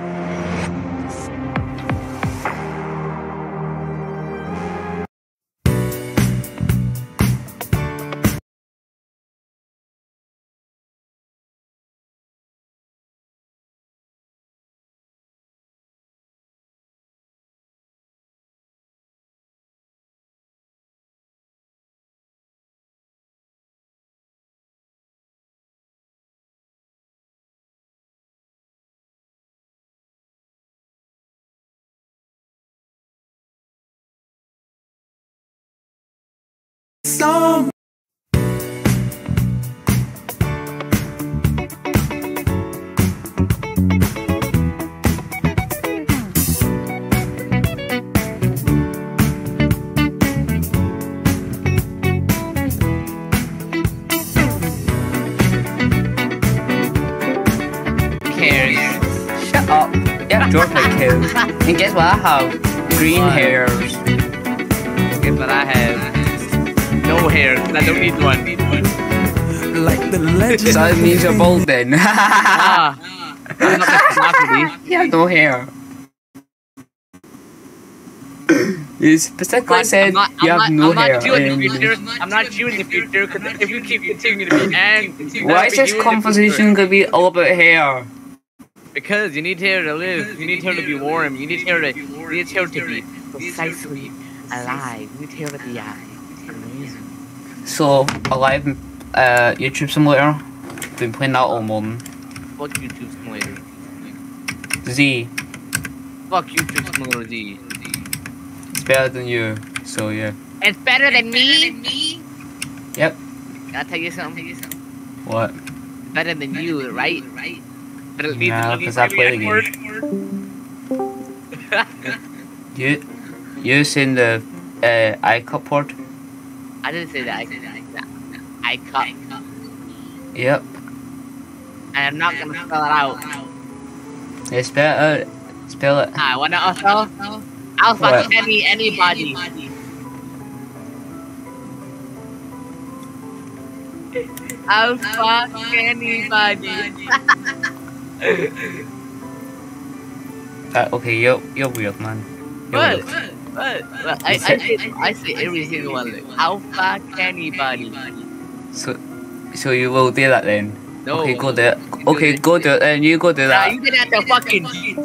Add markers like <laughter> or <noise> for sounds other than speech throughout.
you So cares? Shut up. Yeah, George cares. <laughs> and guess what I have? Green What? hairs. Guess what I have? No hair. I don't need one. like the legend. So that means you're bald then. <laughs> ah, I'm not the celebrity. you have no hair. You specifically I'm said not, you I'm have not, no I'm hair. not you in the and- future. I'm not you in the future because if you keep continuing to be angry, Why is this conversation gonna be all about hair? Because you need hair to live. You need hair to be warm. You need hair to. You need hair to be precisely alive. You need hair to be uh, amazing. So, alive uh, YouTube simulator. Been playing that all morning. Fuck YouTube Simulator. Z, Fuck YouTube Simulator Z. it's better than you. So yeah. It's better than me. Yep. Can I tell you something? What? Better than you, right? But at least Nah, at least 'cause I play the N-word. <laughs> You, you seen the uh, iCup port? I didn't say that. I said that. I cut. Yep. And I'm not gonna spell it out. Yeah, spell it out. Spell it. I wanna also. I'll fuck What? any anybody. I'll fuck anybody. <laughs> Uh, okay, you're you're weird, man. You're What? weird. What? What? I, I, say, I say every single one. Like, I'll fuck anybody. So, so you will do that then? No. Okay, go do it. Okay, go do it. And you go do Nah, you did that to fucking G. Do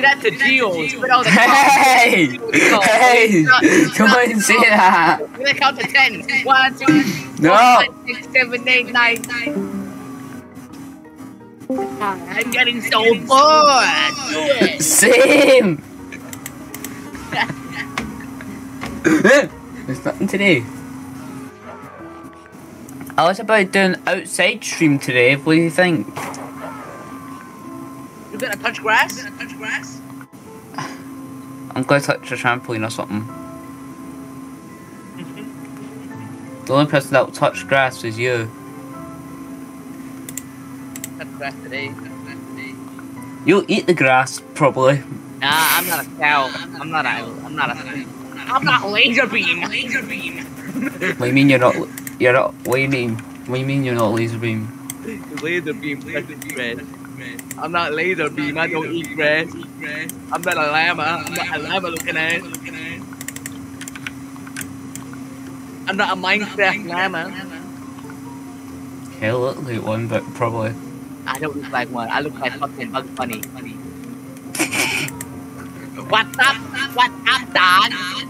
that to Gio. Spit out Hey! Hey! no, Don't say that. We're gonna count to ten. One, two, No. four, five, six, seven, eight, nine. I'm getting so bored. Do. Same. There's nothing today. I was about doing outside stream today. What do you think? You gonna touch grass? You gonna touch grass? I'm going to touch a trampoline or something. The only person that will touch grass is you. Touch grass today. Touch grass today. You'll eat the grass, probably. Nah, I'm not a cow. I'm not a. I'm not a. I'm not laser beam. Laser beam. What do you mean you're not? You're not. What do you mean? What do you mean you're not laser beam? Laser beam touches grass. I'm not laser beam. I don't eat grass. I'm not a llama. I'm not a llama looking ass. I'm not a Minecraft llama. Yeah, look like one, but probably. I don't look like one. I look like fucking Bugs Bunny. <laughs> What's up? What's up, Dad? <laughs>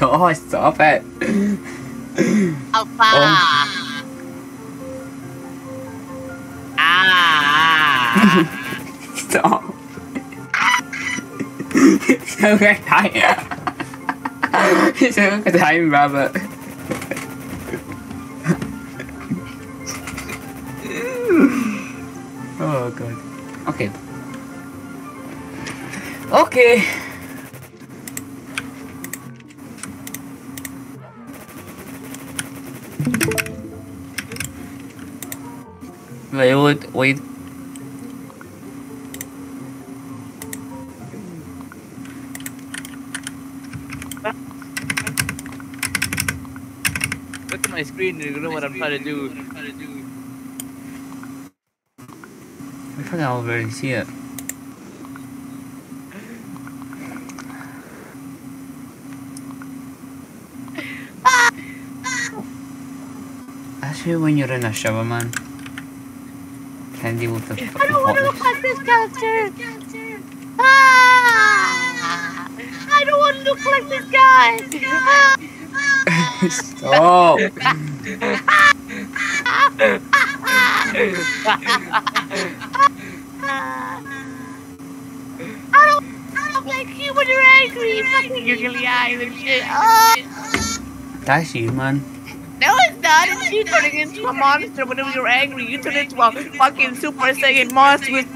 God, stop it. Alpha. Ah. <laughs> Stop. so like time. so a time rabbit. oh god. Okay. Okay. Wait, wait. Look at my screen and you know what I'm trying to do. I think I already see it. Actually, when you're in a shower, man, can deal with the I don't want to look like this character. Ah! I don't want to look like this guy. Stop! I don't, I don't like you when you're angry. Fucking giggly eyes and shit. That's you, man. No, it's not. It's you turning into a monster whenever you're angry. You turn into a fucking super saiyan monster with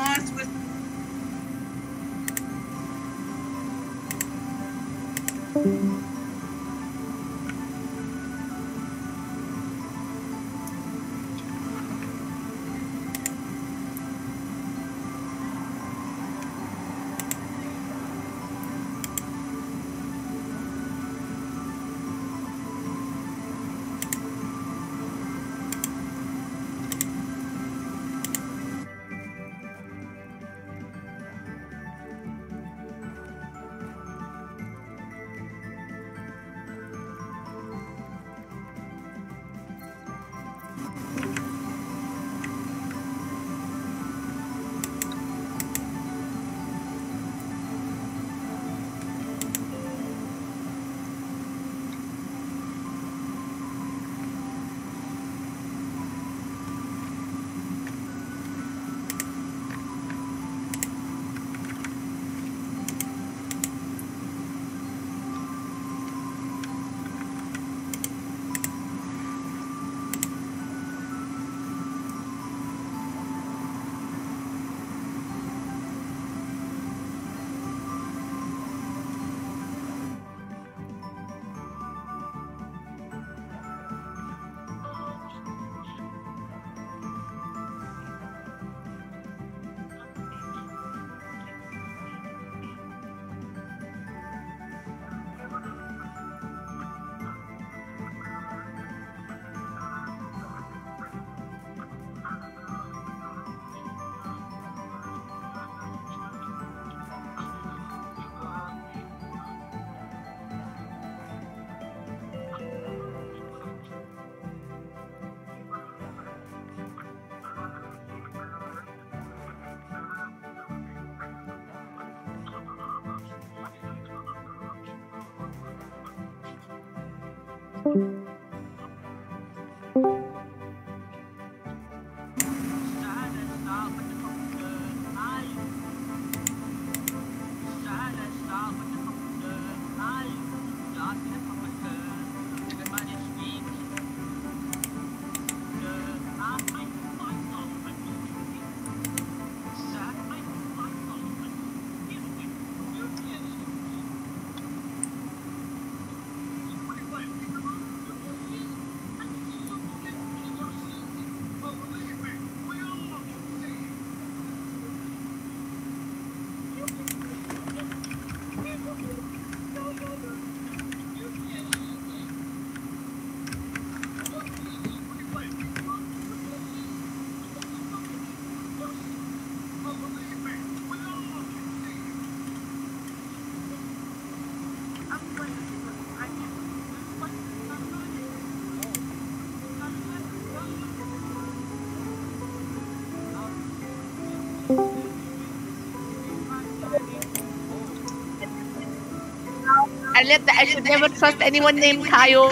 I learned that I should never trust anyone named Kyle.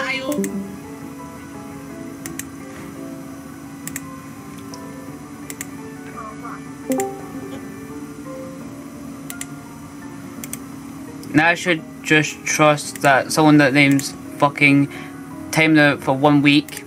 Now I should just trust that someone that names fucking out for one week.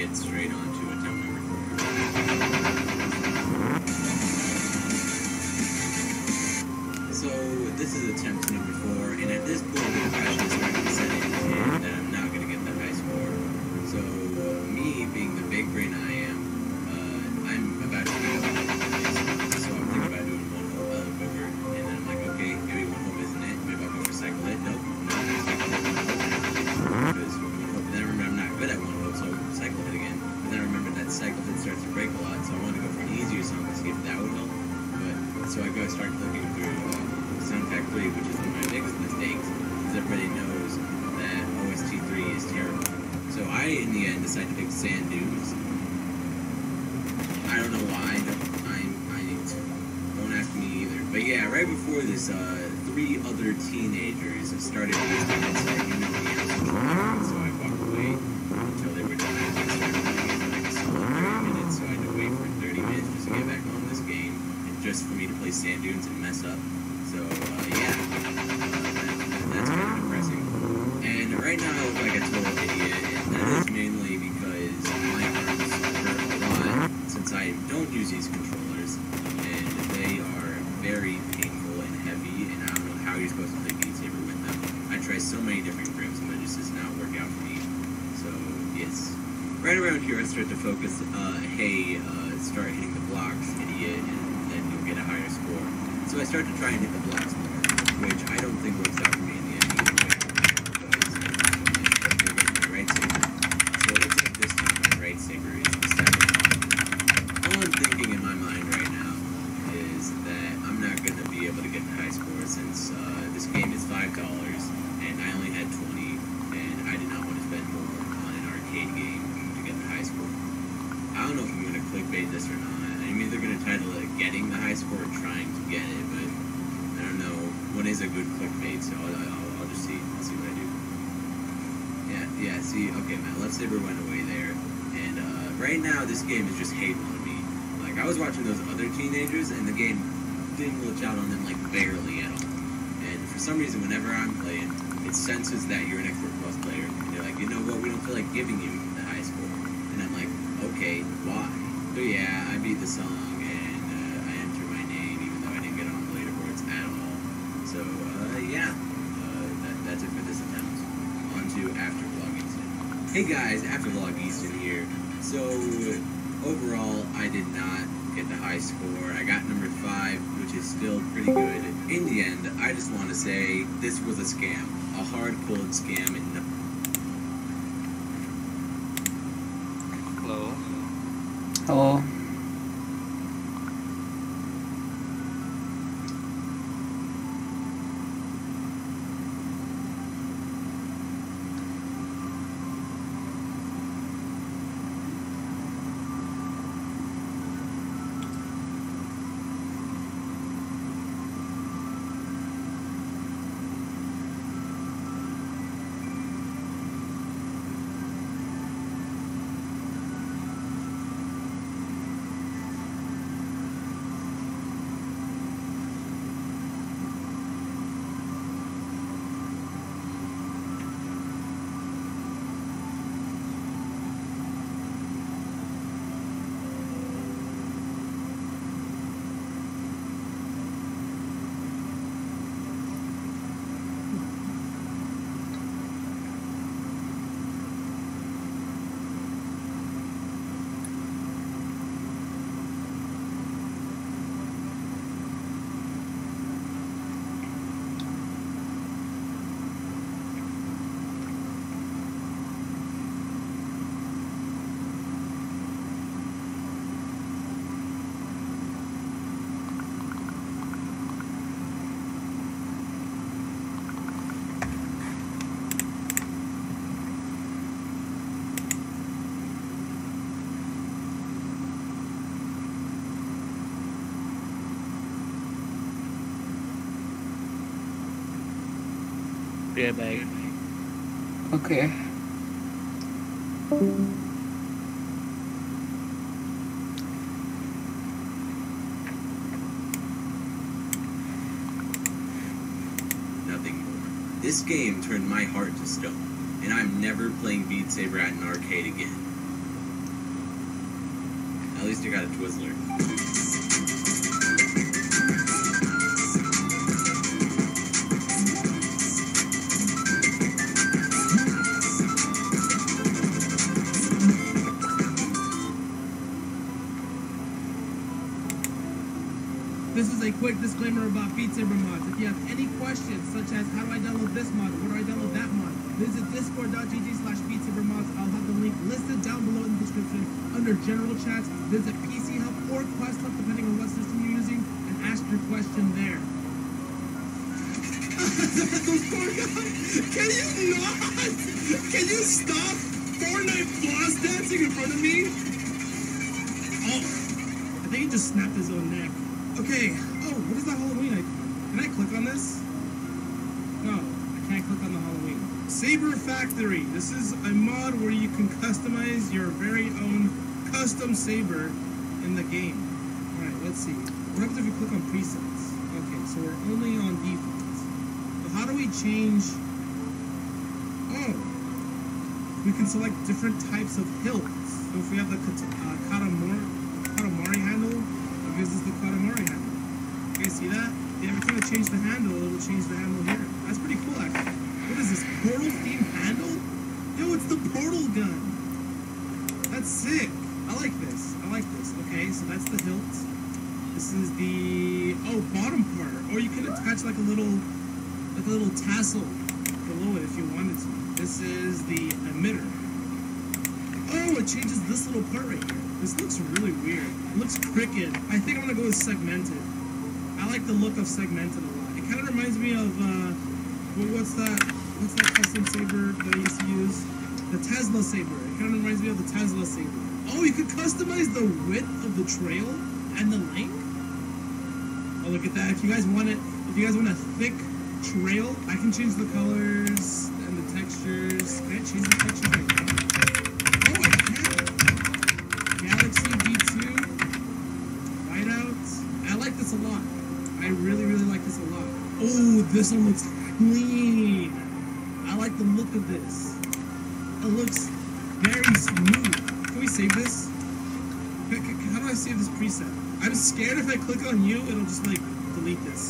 get straight on. the song, and uh, I entered my name, even though I didn't get on the leaderboards at all. So, uh, yeah, uh, that, that's it for this attempt. On to After Vlog Easton. Hey guys, After Vlog Easton here. So, overall, I did not get the high score. I got number five, which is still pretty good. In the end, I just want to say this was a scam, a hard cold scam, and Be right back. Okay. Nothing more. This game turned my heart to stone, and I'm never playing Beat Saber at an arcade again. At least I got a Twizzler. Disclaimer about Beat Saber mods. If you have any questions, such as how do I download this mod, where do I download that mod, visit discord.gg slash mods. I'll have the link listed down below in the description under general chats. Visit PC Help or Quest Help, depending on what system you're using, and ask your question there. Can you not? Can you stop Fortnite boss dancing in front of me? Oh, I think he just snapped his own neck. Okay. What is the Halloween icon? Can I click on this? No, I can't click on the Halloween. Saber Factory. This is a mod where you can customize your very own custom saber in the game. Alright, let's see. What happens if we click on presets? Okay, so we're only on default. So how do we change... Oh! We can select different types of hilts. So if we have the uh, Katamari handle, it gives us the Katamari handle. Okay, see that? Every time I change the handle, it will change the handle here. That's pretty cool, actually. What is this, portal themed handle? Yo, it's the portal gun. That's sick. I like this. I like this. Okay, so that's the hilt. This is the oh bottom part. Or you can attach like a little like a little tassel below it if you wanted to. This is the emitter. Oh, it changes this little part right here. This looks really weird. It looks crooked. I think I'm gonna go with segmented. I like the look of segmented a lot. It kind of reminds me of uh, what- what's that? What's that custom saber that I used to use? The Tesla saber. It kind of reminds me of the Tesla saber. Oh, you could customize the width of the trail and the length. Oh, look at that. If you guys want it, if you guys want a thick trail, I can change the colors and the textures. Can I change textures right now? Oh, I can. Galaxy V2. Whiteout. I like this a lot. I really, really like this a lot. Oh, this one looks clean. I like the look of this. It looks very smooth. Can we save this? How do I save this preset? I'm scared if I click on you, it'll just like delete this.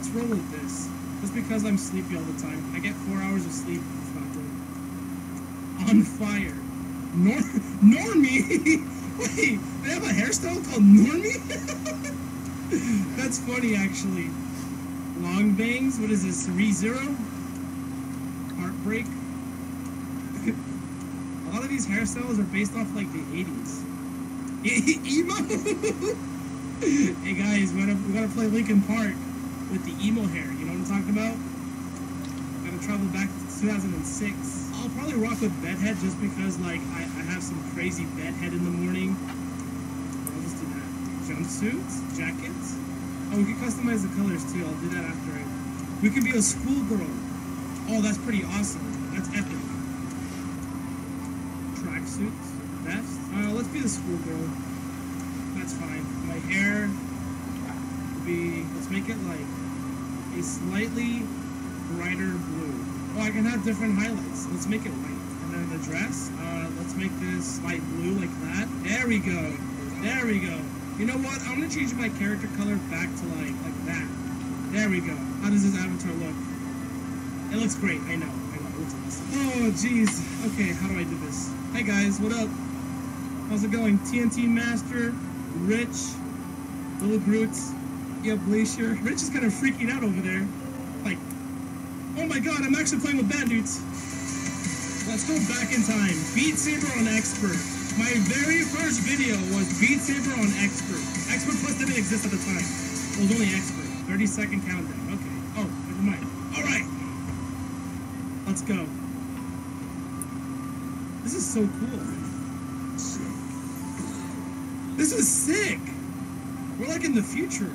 Let's roll with this. Just because I'm sleepy all the time. I get four hours of sleep. It's not good. On fire. Nor Normie? <laughs> Wait, they have a hairstyle called Normie? <laughs> That's funny actually. Long bangs? What is this? Re-Zero? Heartbreak? A lot of these hairstyles are based off like the 80s. <laughs> emo? hey guys, we gotta, we gotta play Linkin Park with the emo hair. You know what I'm talking about? I Gotta travel back to 2006. I'll probably rock with bedhead just because like I, I have some crazy bedhead in the morning. I'll just do that. Jumpsuits, jackets. Oh, we can customize the colors too. I'll do that after I. We could be a schoolgirl. Oh, that's pretty awesome. That's epic. Tracksuits, vest. Uh, let's be the schoolgirl. That's fine. My hair will be. Let's make it like a slightly brighter blue. Oh, I can have different highlights. Let's make it white. And then the dress. Uh, let's make this light blue like that. There we go. There we go. You know what? I'm gonna change my character color back to like like that. There we go. How does this avatar look? It looks great. I know. I know. It looks awesome. Oh, jeez. Okay, how do I do this? Hey guys, what up? How's it going? TNT Master, Rich, Little Groot. Have Glacier. Rich is kind of freaking out over there. Like, oh my god, I'm actually playing with bandits. Let's go back in time. Beat Saber on Expert. My very first video was Beat Saber on Expert. Expert Plus didn't exist at the time. It was only Expert. 30 second countdown. Okay. Oh, never mind. Alright. Let's go. This is so cool. This is sick. We're like in the future.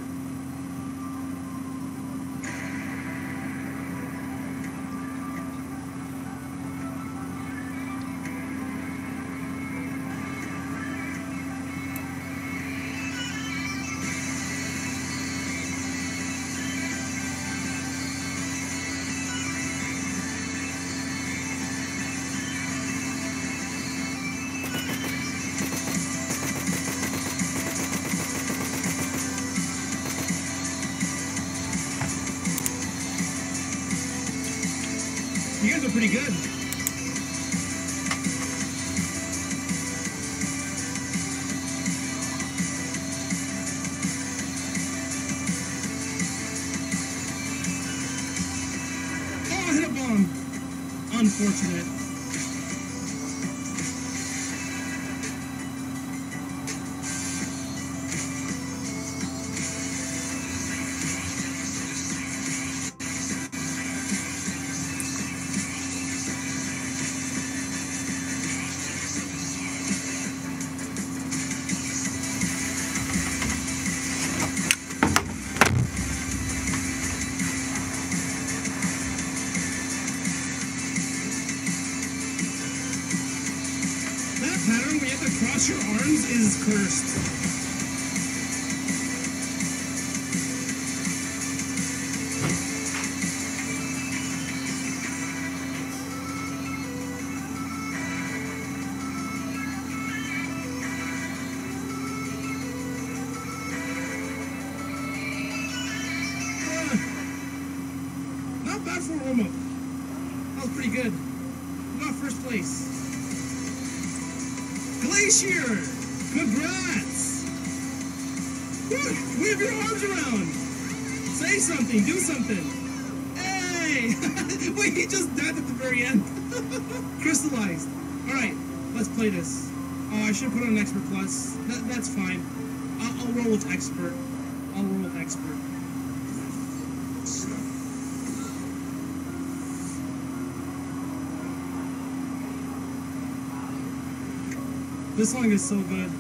This song is so good.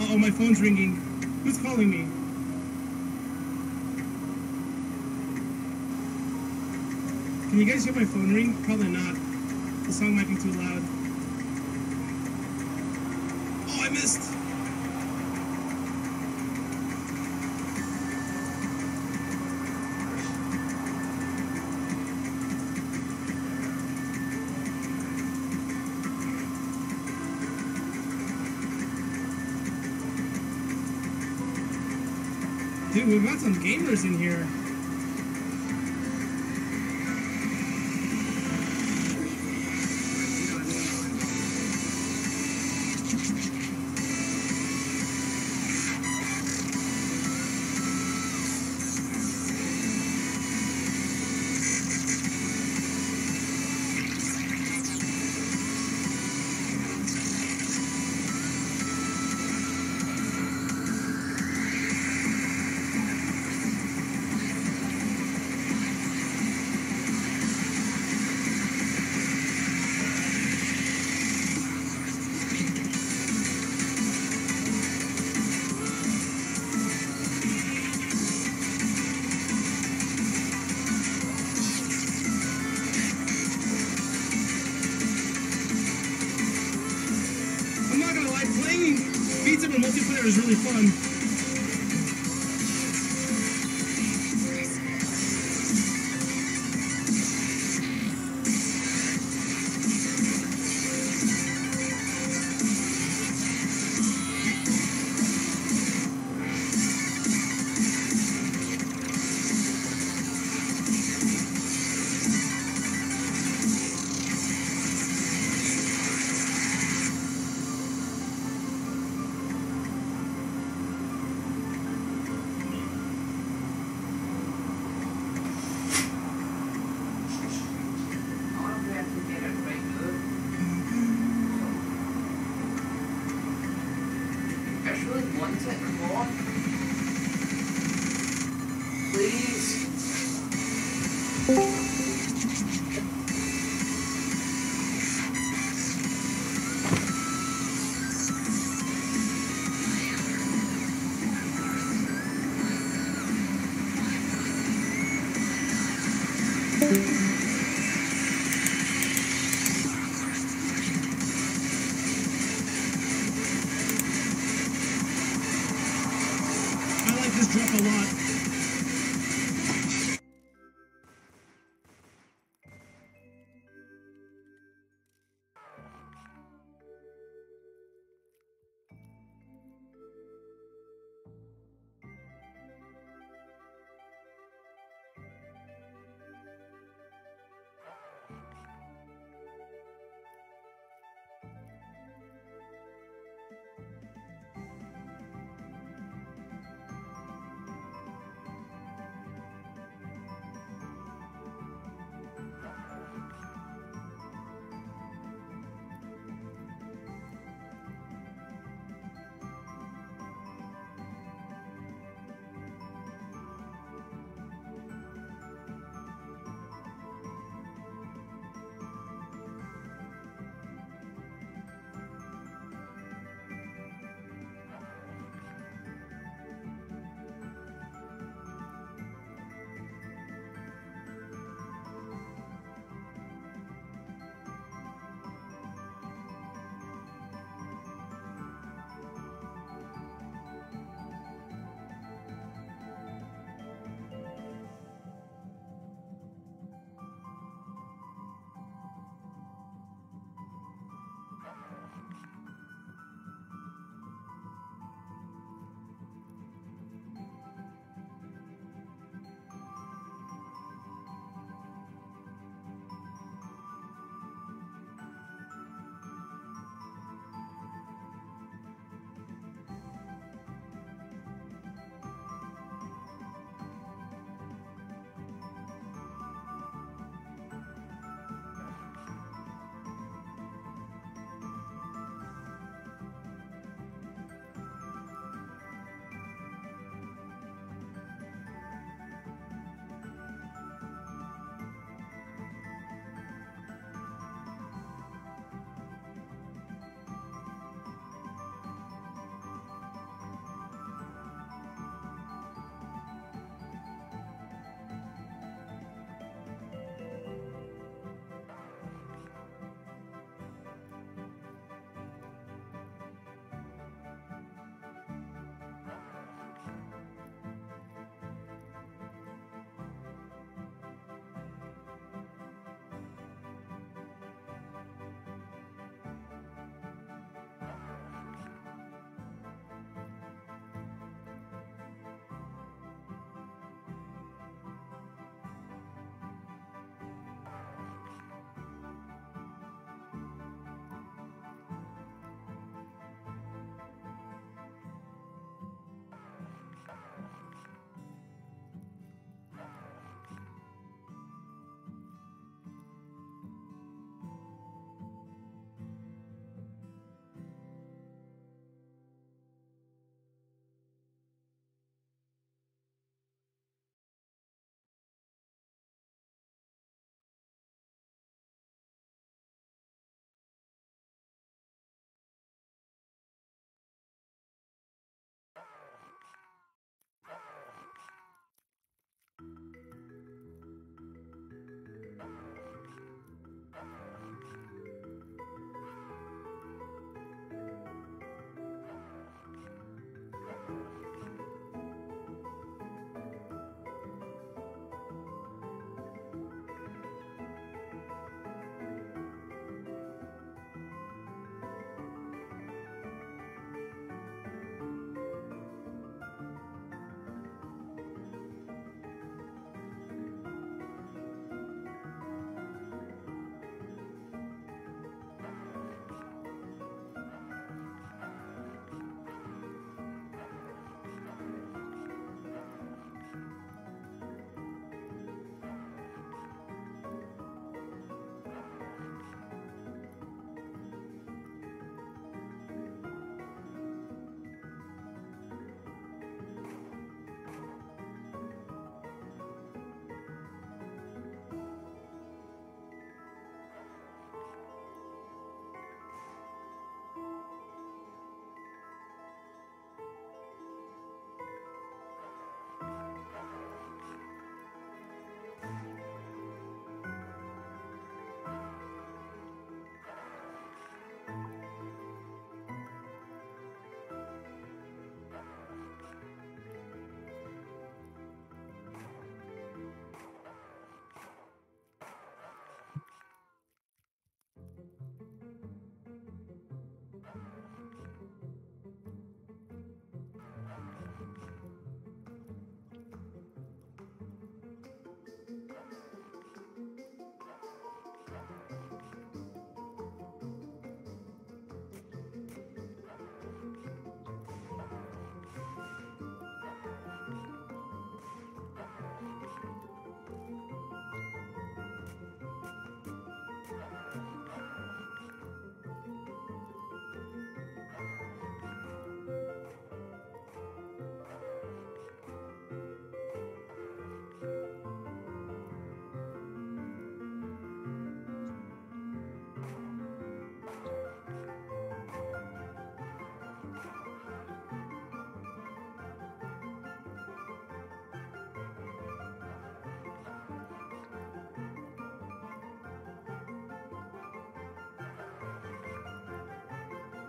Uh oh, my phone's ringing. Who's calling me? Can you guys hear my phone ring? Probably not. The song might be too loud. Oh, I missed! Dude, we've got some gamers in here.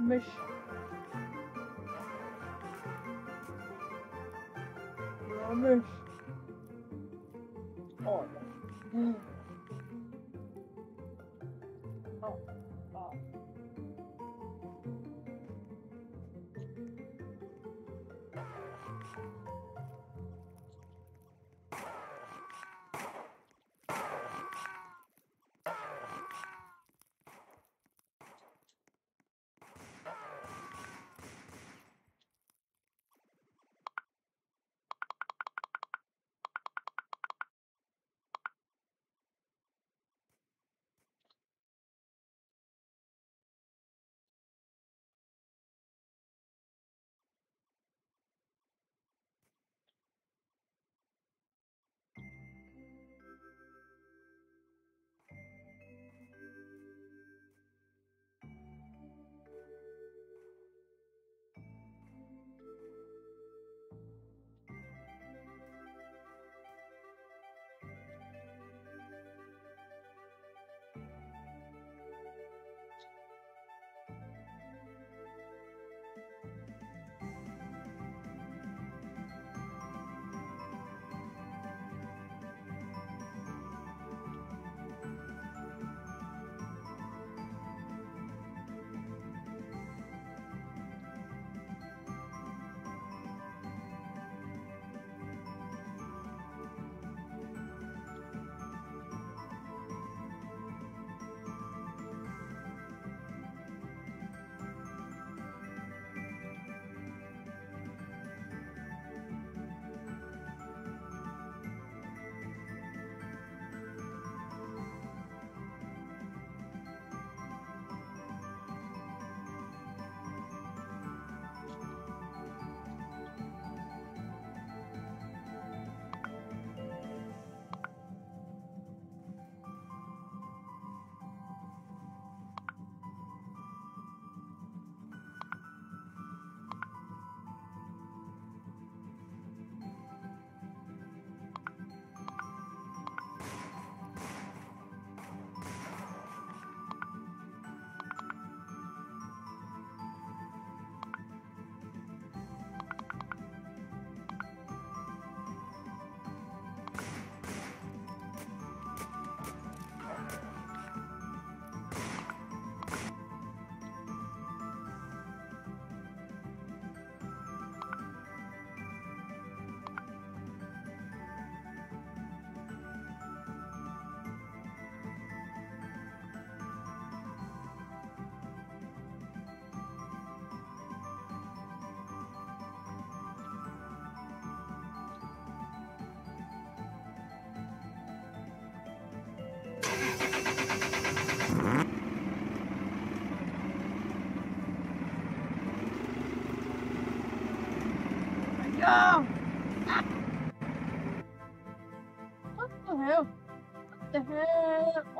Ramesh. Ramesh. Oh.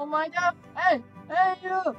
Oh my god! Hey! Hey you!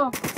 Oh.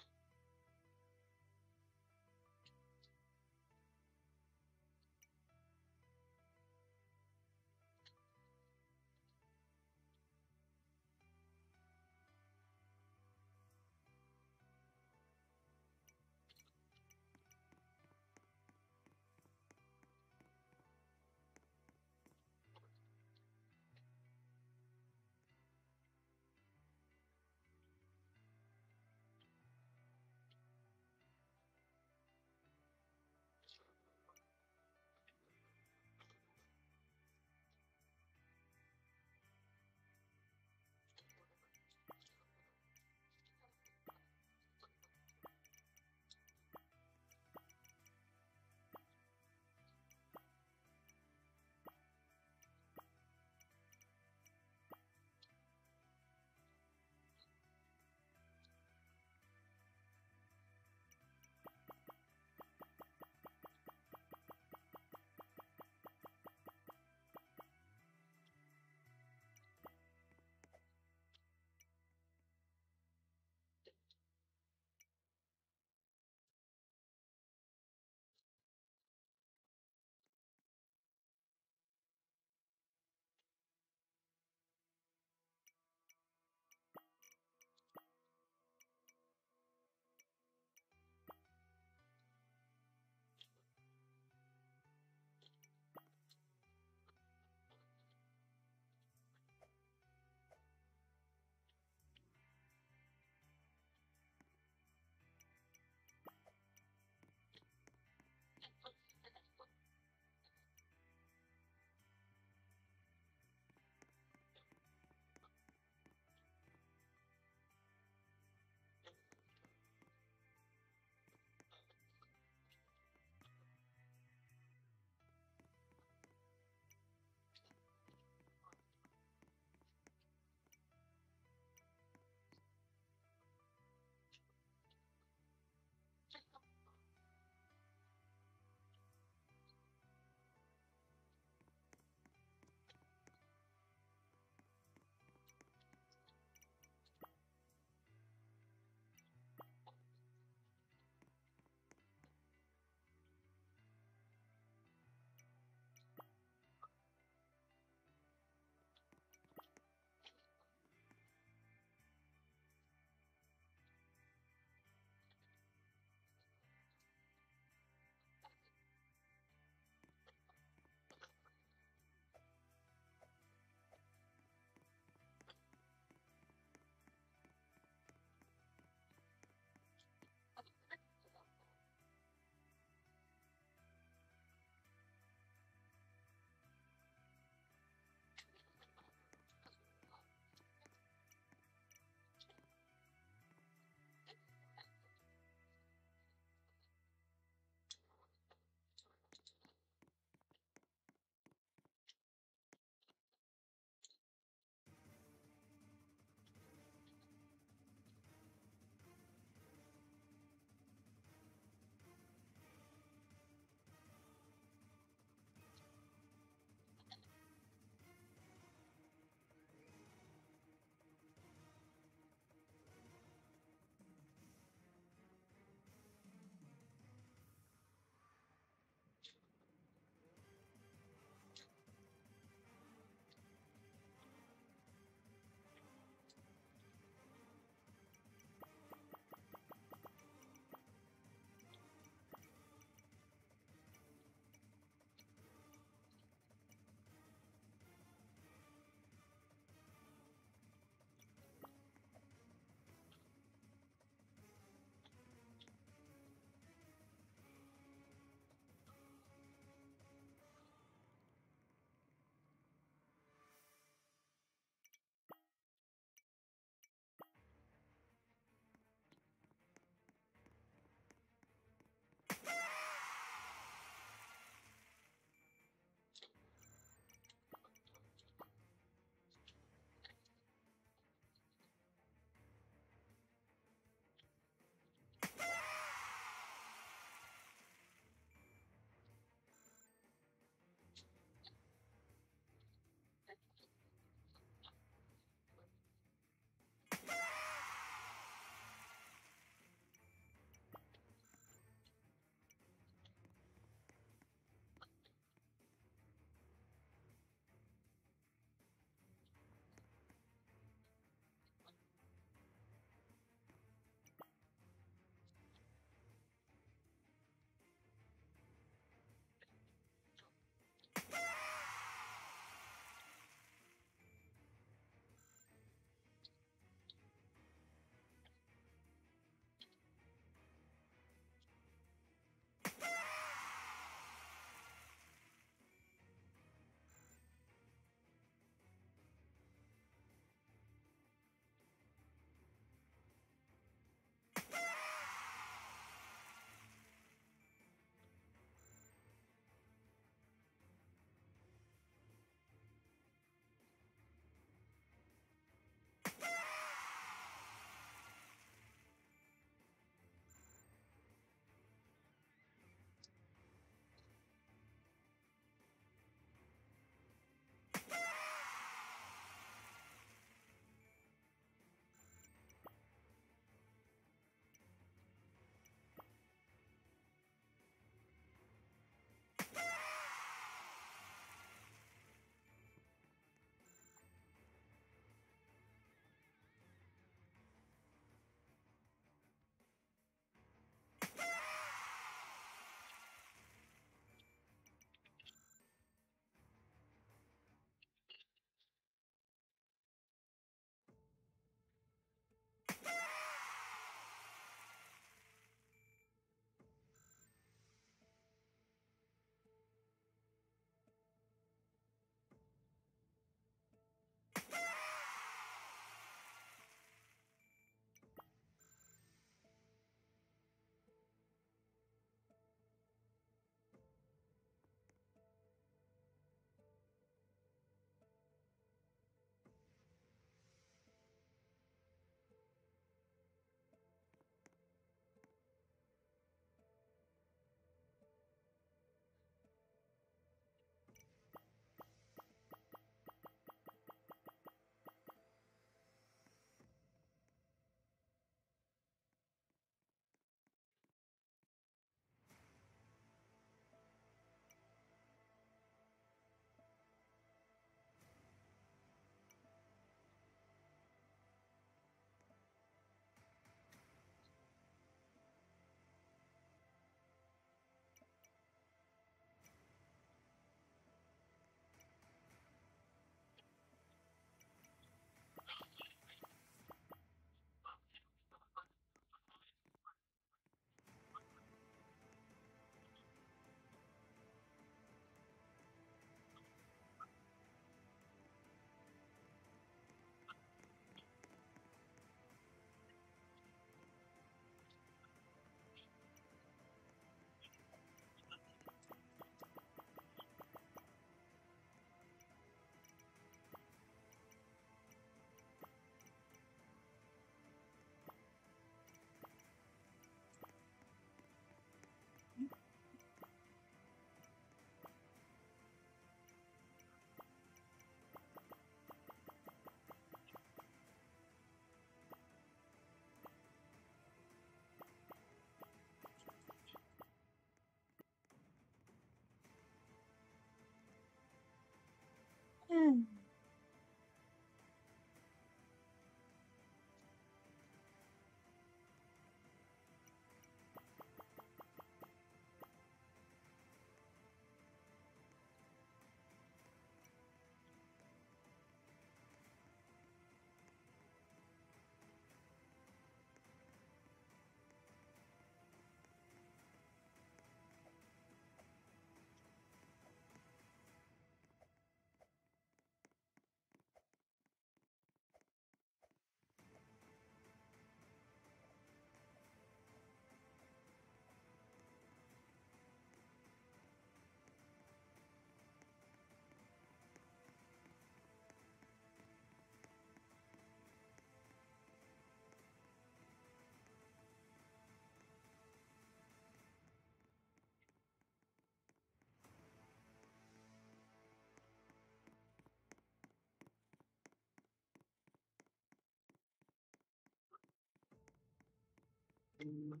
that-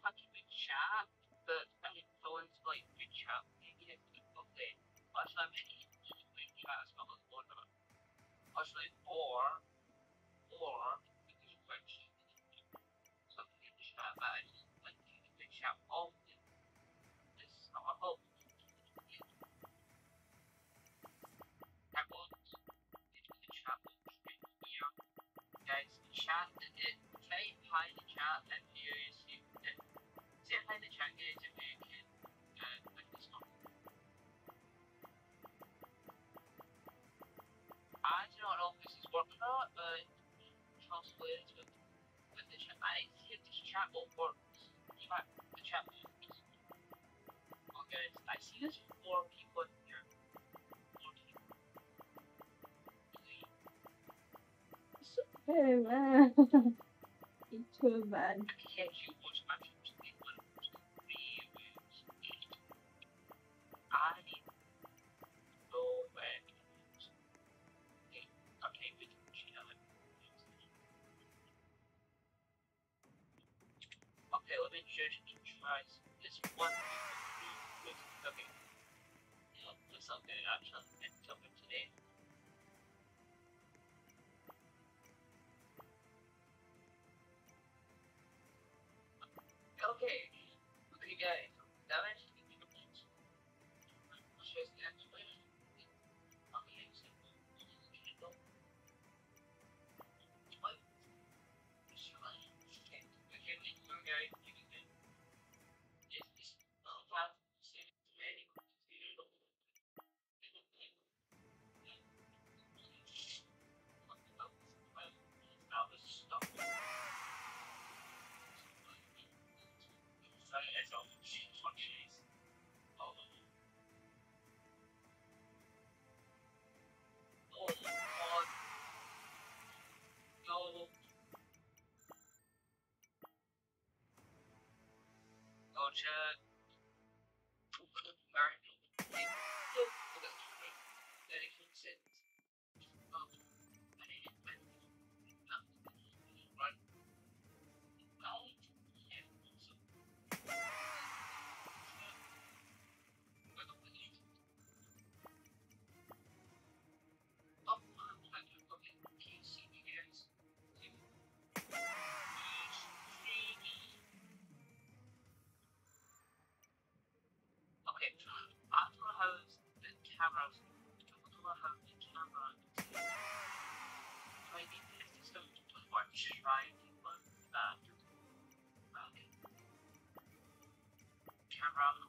I don't know if I can read chat, but I mean, like read chat, maybe it's okay. Actually, I'm reading read chat as well as one of. Actually, or, or, because it's quite something in the chat, but I just like to read chat often. It's not want the chat. Guys, chat it. Say hi in the chat and here <laughs> you. You can. I do not know if this is working or not, but translate it with, with the chat. I see if this chat will work. In fact, the chat will work. Oh, guys, I see there's four people in here. People. Three. Hey it's too. I you Me just try this one. Not good actually. And something today. All functions. Oh. Oh god. No. Gotcha. Alright. I don't know how the camera, know how the camera, I need this system to work, try to work that. Okay. Camera.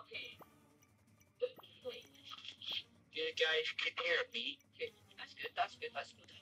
Okay. You guys can hear me? Okay, that's good, that's good, that's good. That's good. Good.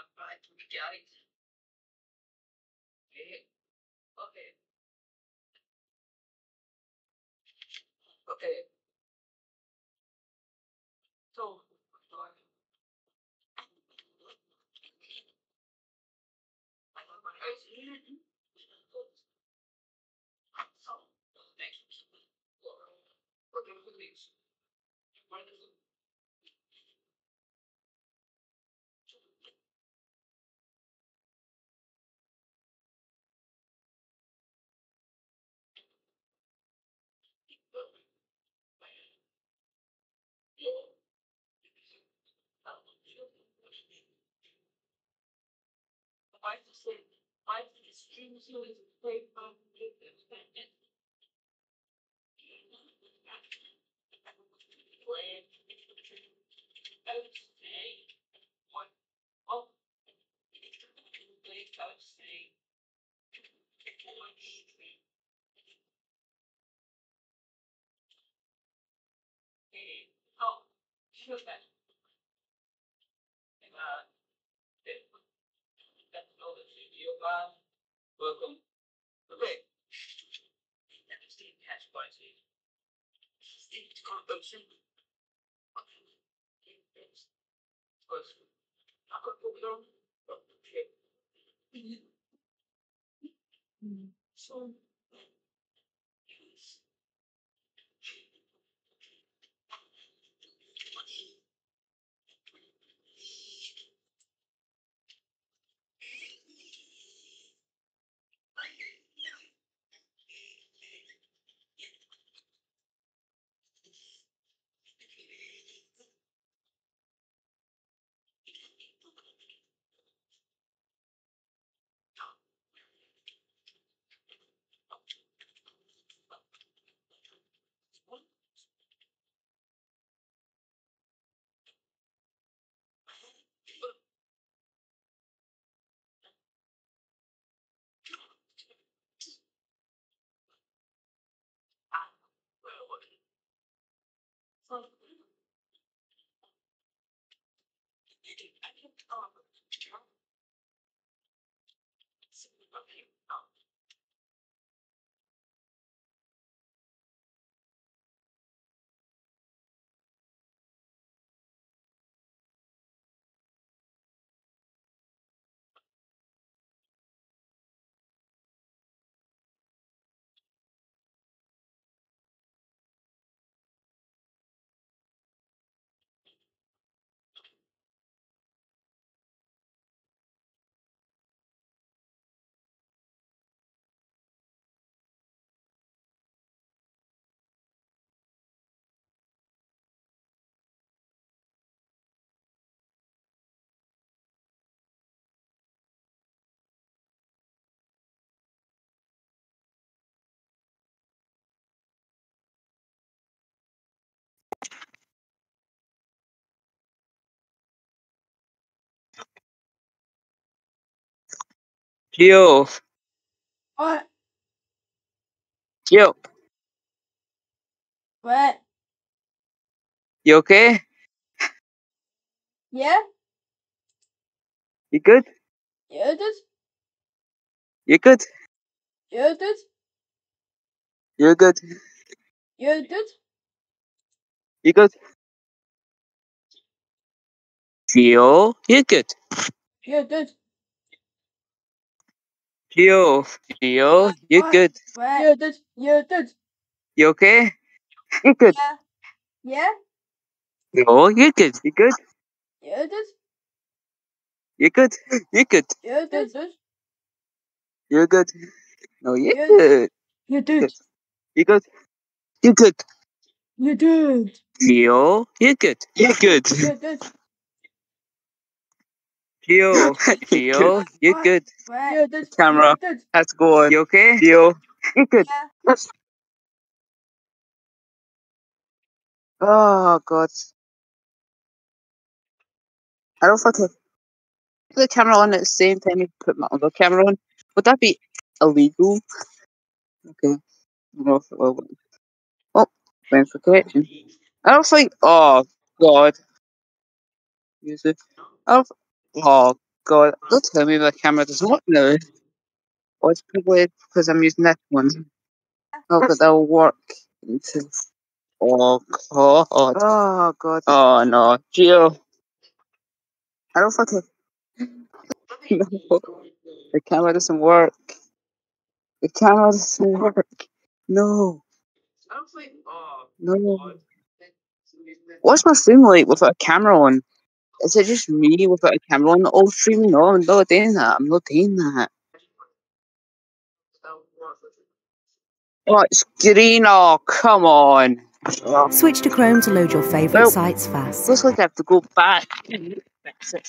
Okay, right, we got it. Okay, okay. Okay. So, sorry. I know my eyes here. So, thank you. Okay, please. Wonderful. I to say, I think it's extremely silly to play from Plan. I would say, what, I would say, one street. Okay. And, uh, it- that's all the Bob. Welcome. Okay. Seen catch party. State convention. Was, I could put it on. Okay. So. Gio, What? Gio, What? you okay? Yeah? You good? You did? You good? You did? You good? You did? You good? Gio, you good? You did? Gio, Gio, you What? good? What? You did? You did? You okay? You good? Yeah? Yeah? No, you good? You good? You did? You good? You good? You did? You good? No, you You- good? You did? You good? You good? You did? Gio, you good? You good? You did? Gio, Gio, you What? good? Yeah, that's Camera. That's, How's it going? You okay? Gio, you good? yeah. Oh god. I don't fucking put the camera on at the same time you put my other camera on. Would that be illegal? Okay. I don't know if it will. but- Oh, thanks for correction. I don't think. Oh god. Use it. I don't. Oh god. Don't tell me the camera doesn't work now. Oh, it's probably because I'm using this one. Oh, but <laughs> that'll work. Into... Oh god. Oh god. Oh no, Gio. I don't fucking. <laughs> No. The camera doesn't work. The camera doesn't work. No, I don't think. Oh, no. God. What's my stream like without a camera on? Is it just me without a camera on? Oh, streaming? No, I'm not doing that. I'm not doing that. Oh, it's green. Oh, come on. Oh, Switch to Chrome to load your favourite Nope. sites fast. looks like I have to go back. Fix it.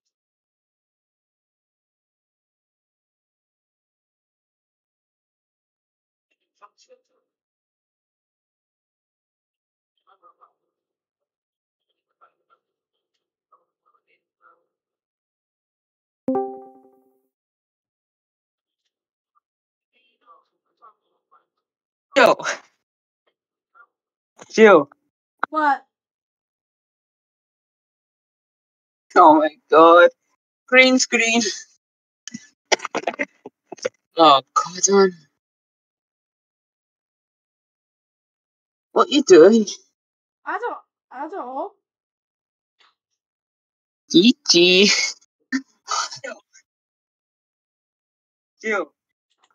Gio. Gio. <laughs> What? Oh my god. Green screen. Oh god on. What you doing? I don't. I don't know. GG. Gio. <laughs>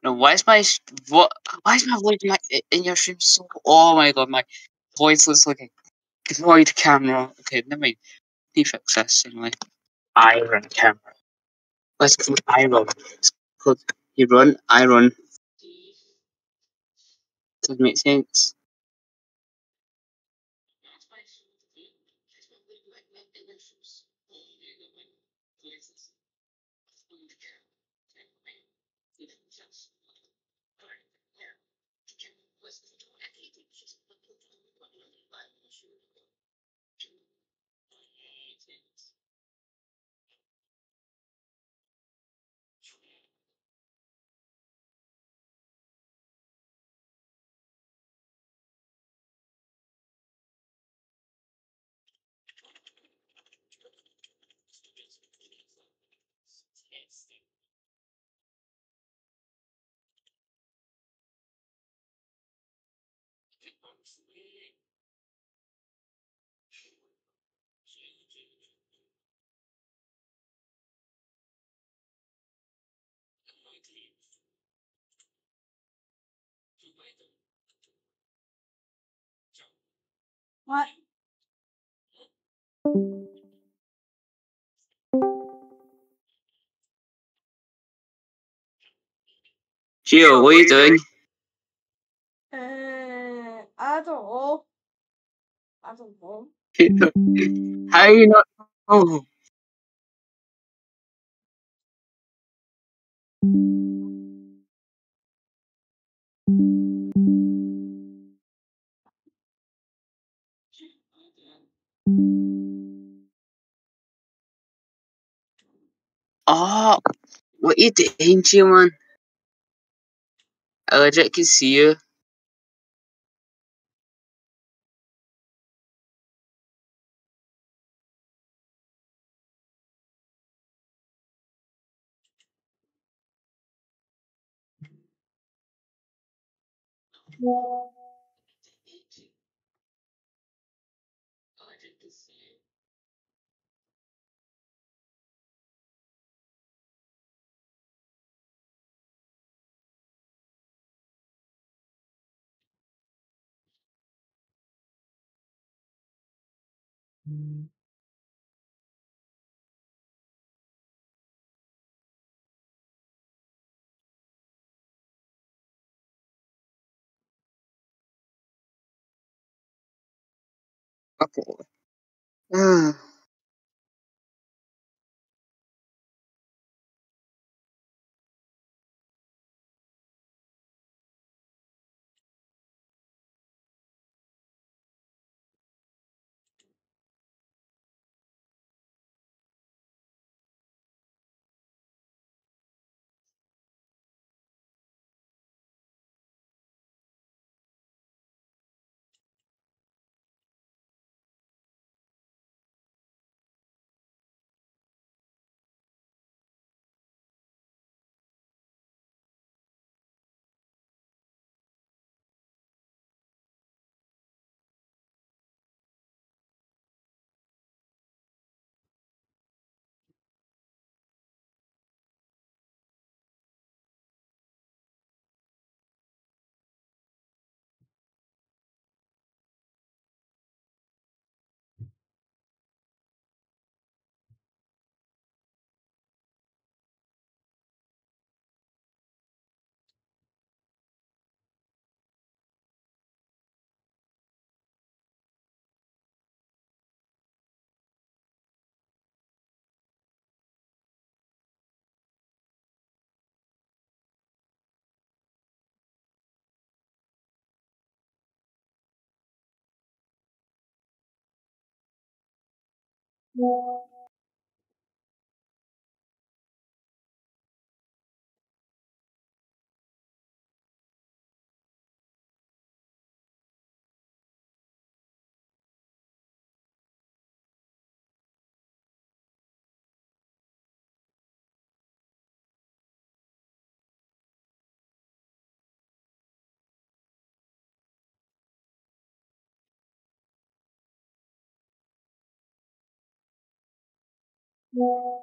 No, why is my what? Why is my voice in, my, in your stream so? Oh my god, my voice looks like a void camera. Okay, never mind. Need to fix this anyway. Iron camera. Let's call it iron. It's called you run, I run. Doesn't make sense. What? Gio, what are you doing? Uh, I don't know. <laughs> How you not? Oh, oh, what you doing, Gio, man? I legit can see you. Mm. Okay. Ah. Yeah. Yeah.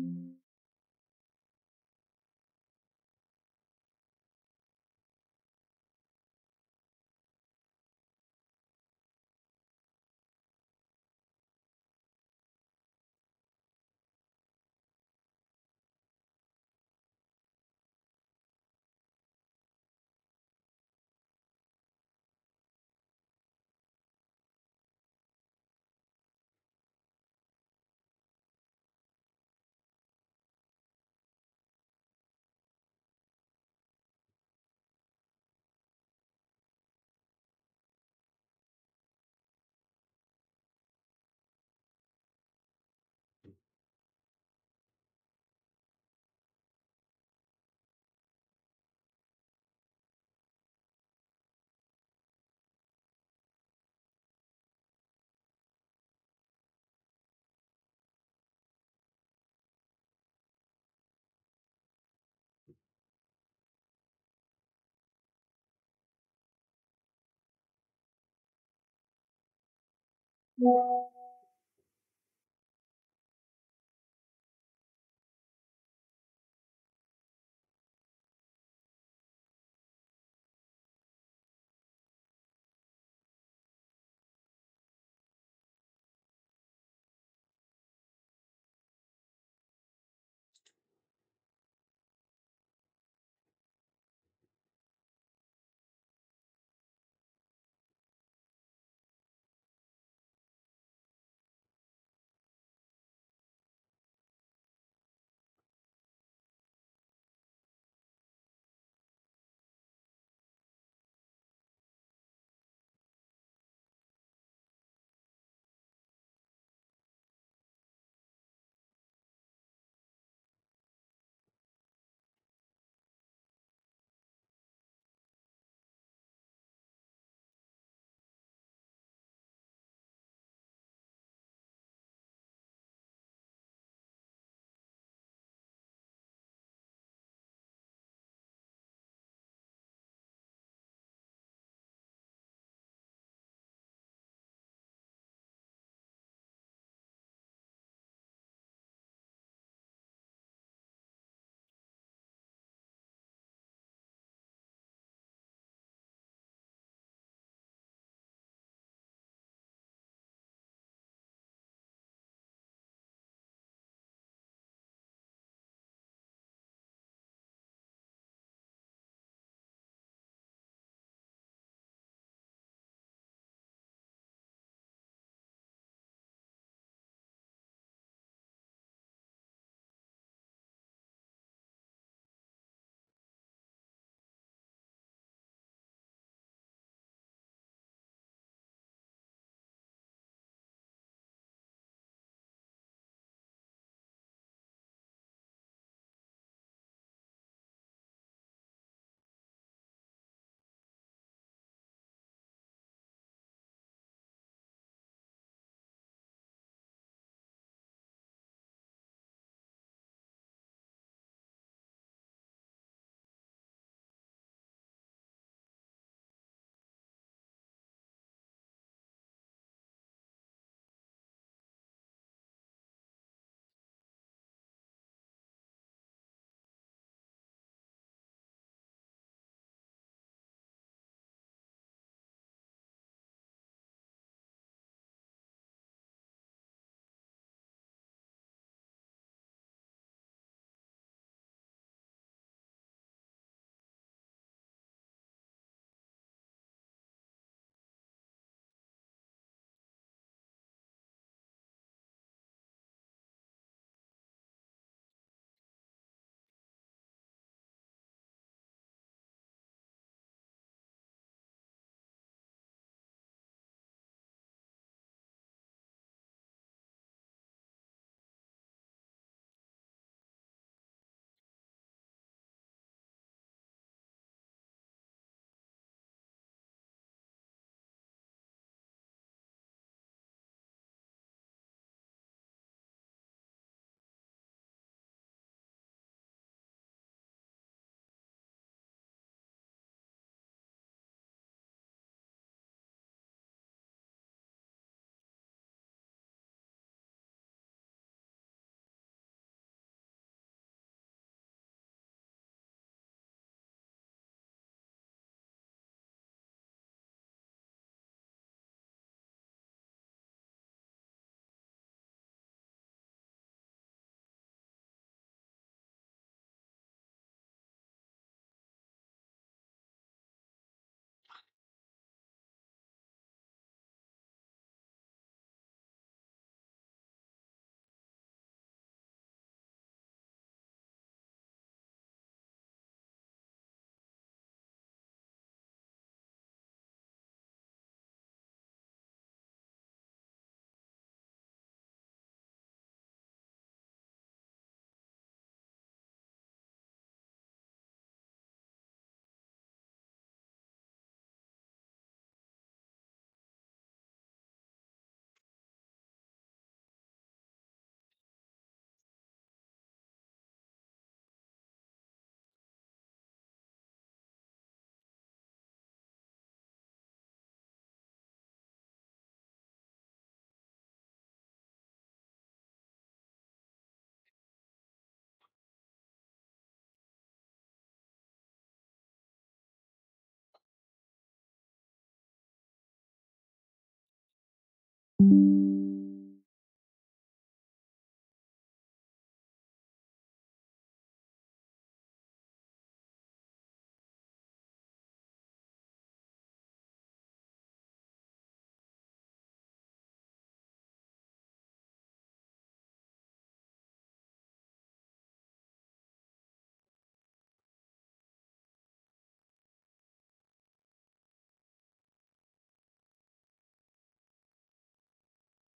Yeah.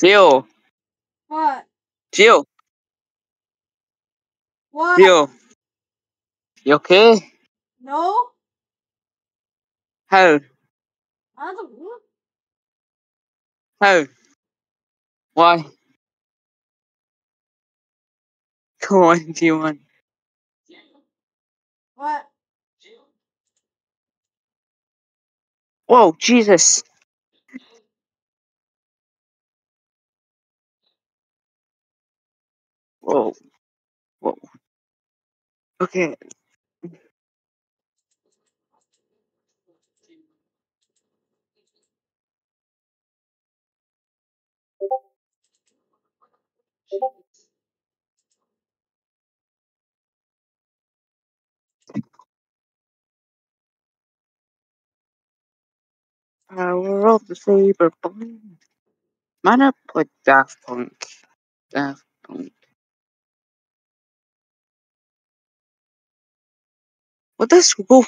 Jill, What? Jill, What? Jill. You okay? No? How? I don't know. How? Why? Come on, <laughs> G1. What? Whoa, Jesus. Whoa. Whoa. Okay. Power of the Saber. Man, I put Daft Punk. Daft Punk. Would this go?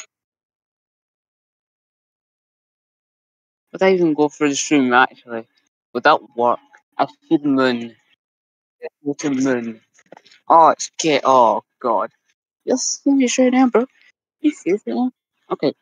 Would I even go for the stream actually? Would that work? I see the moon. What a moon. Oh, it's gay. Oh, God. Yes, let me straight now, bro. You serious right now? Okay.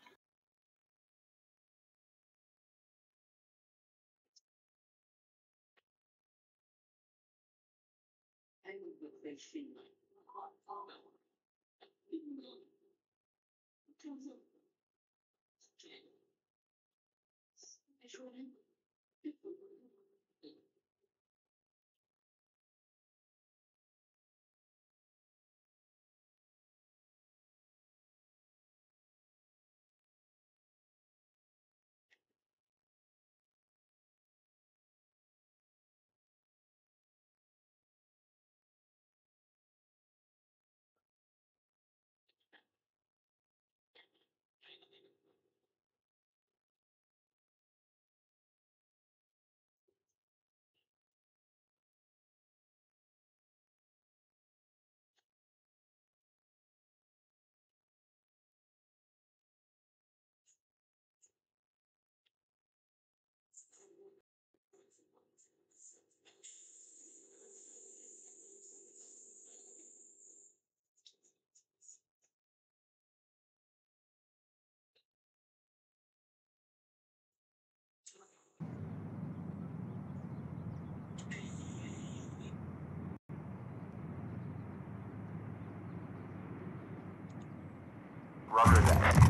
Roger that.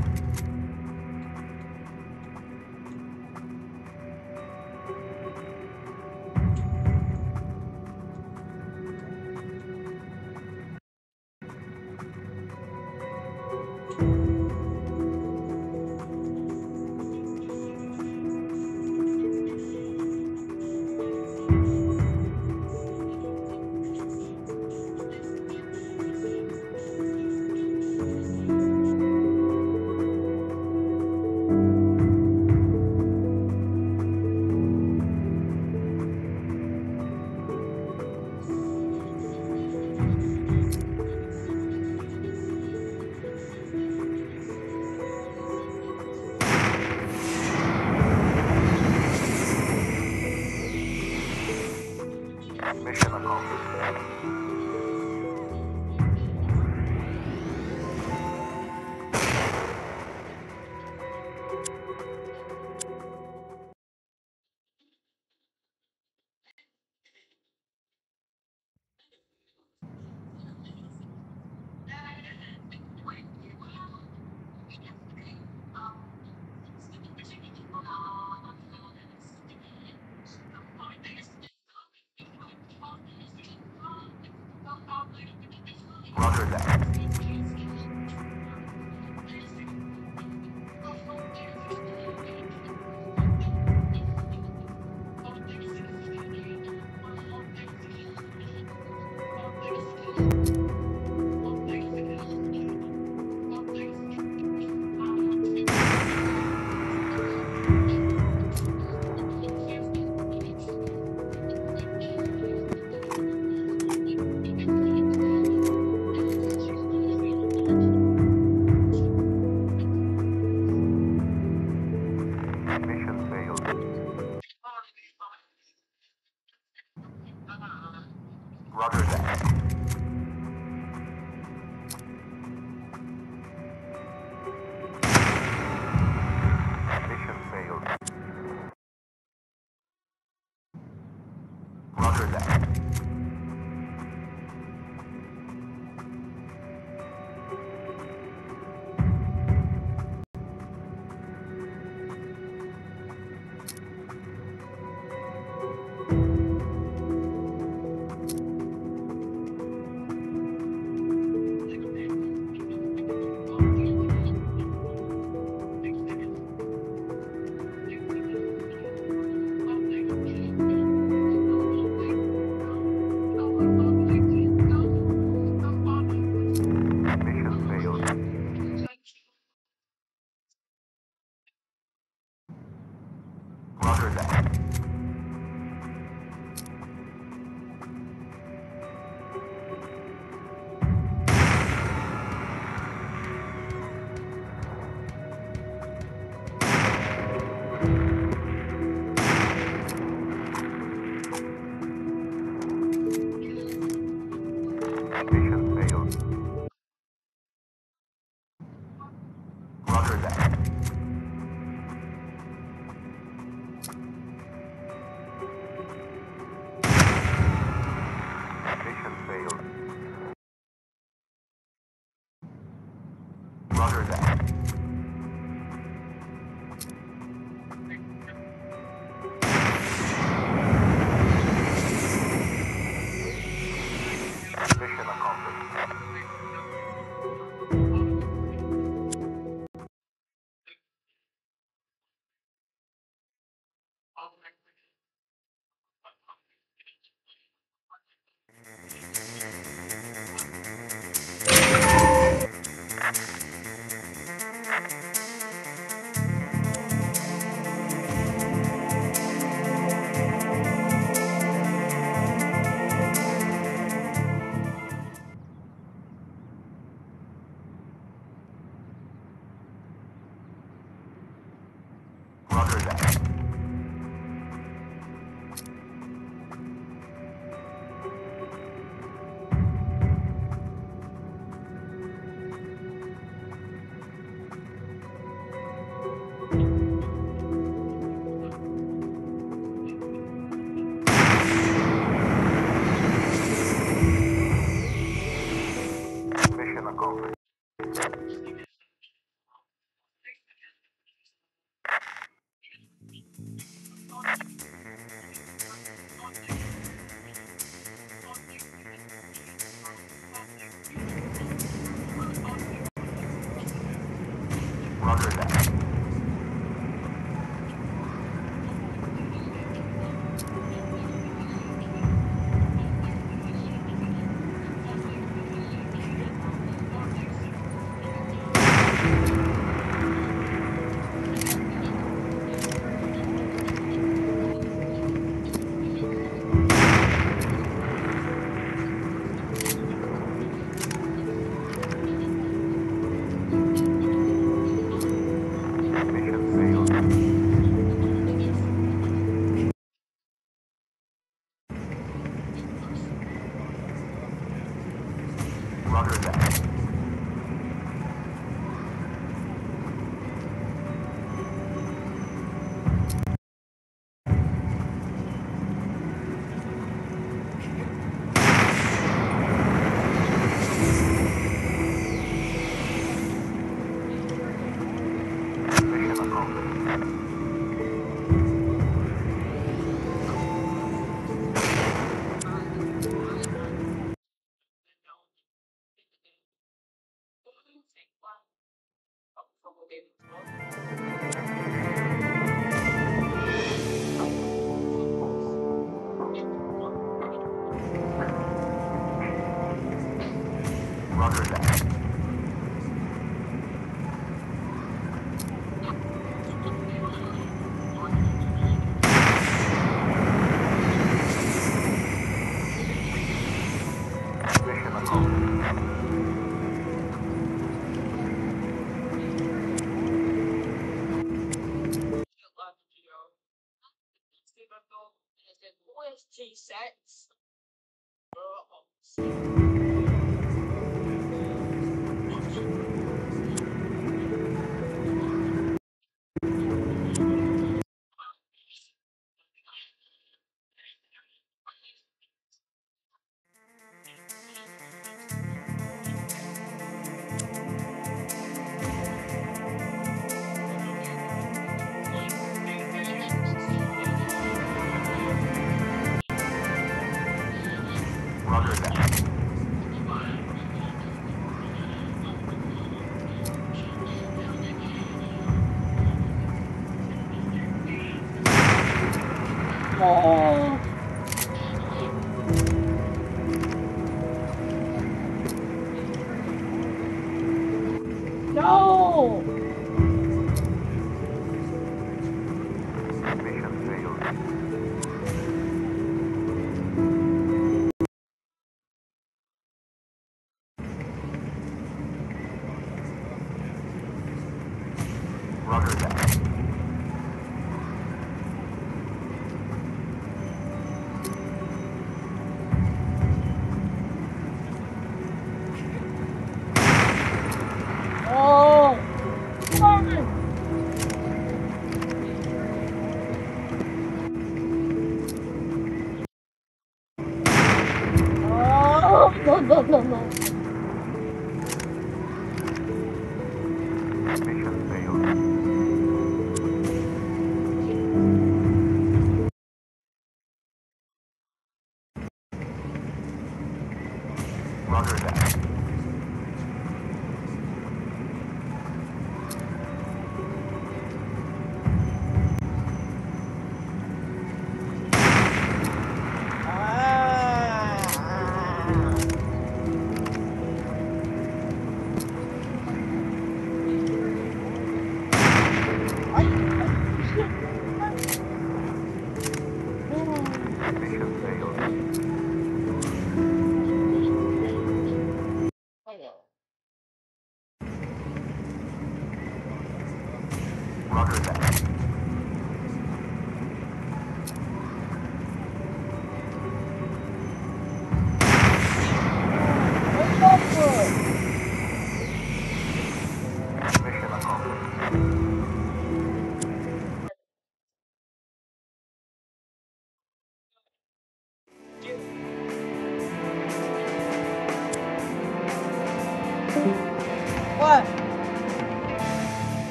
OST sets.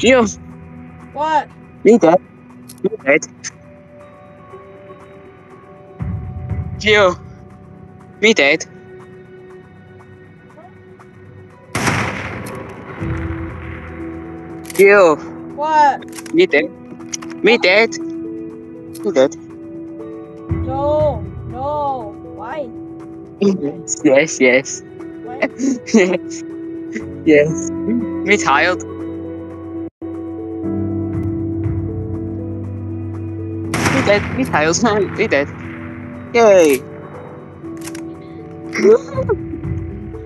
Gio, What? me dead. Me dead. Gio, me dead. Gio, What? me dead. Me dead. Me dead. No, no. Why? Yes, yes, yes. <laughs> Yes. Yes. Me tired. Me dead. Me tired. Me dead. Yay.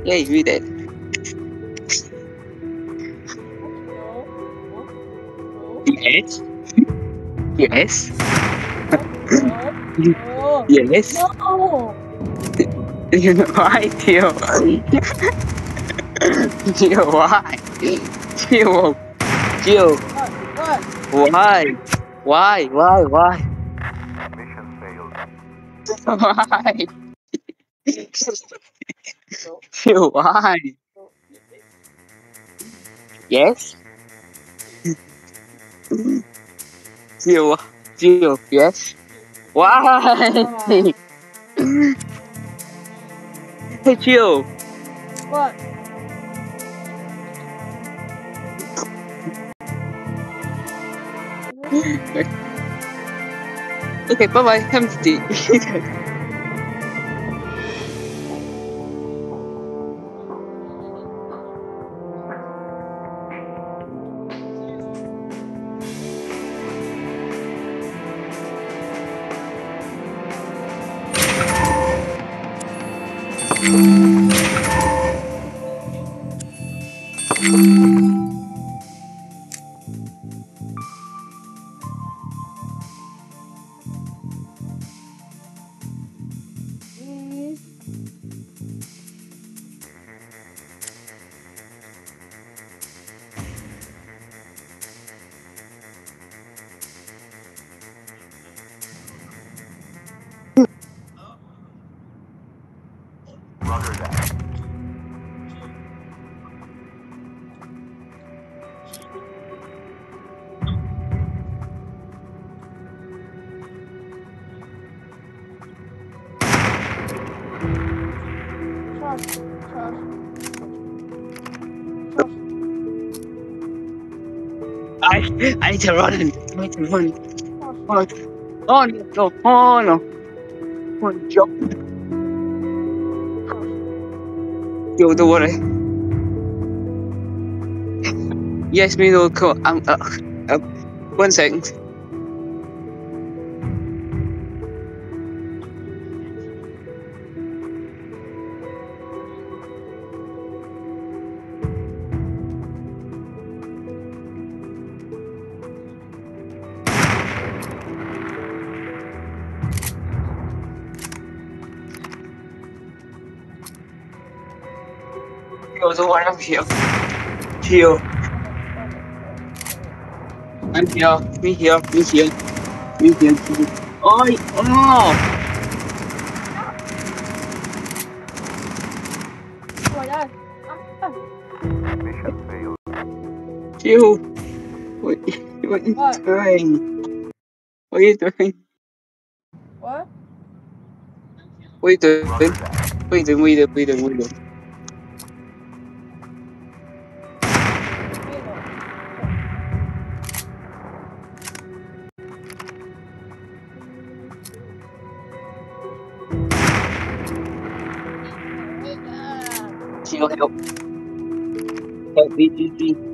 Yay, we dead. No, no, no, Yes. Yes. no. Yes. <laughs> No. Why, Tio? Tio, why? Tio, Tio, What? What? why? Why? Why? Why? Mission failed. Why? <laughs> Why? Yes? Tio, Tio, yes? Why? <laughs> Hey, Tio. What? <laughs> Okay, bye bye. Empty. Mm. I, need to run. I need to run. Trust. Oh, no. Oh, no. Oh, jump. Yo, don't worry. Yes, me no. Come. Um, uh, uh, one second. Don't worry. I'm here. Here. I'm here. Me here. Me here. Me here. Oh, oh. Oh my god. Mission failed. Jill, what, what are you What? doing? What are you doing? What? What are you doing? What are you doing? What are you doing? What are you doing? What are you doing? Covid-19.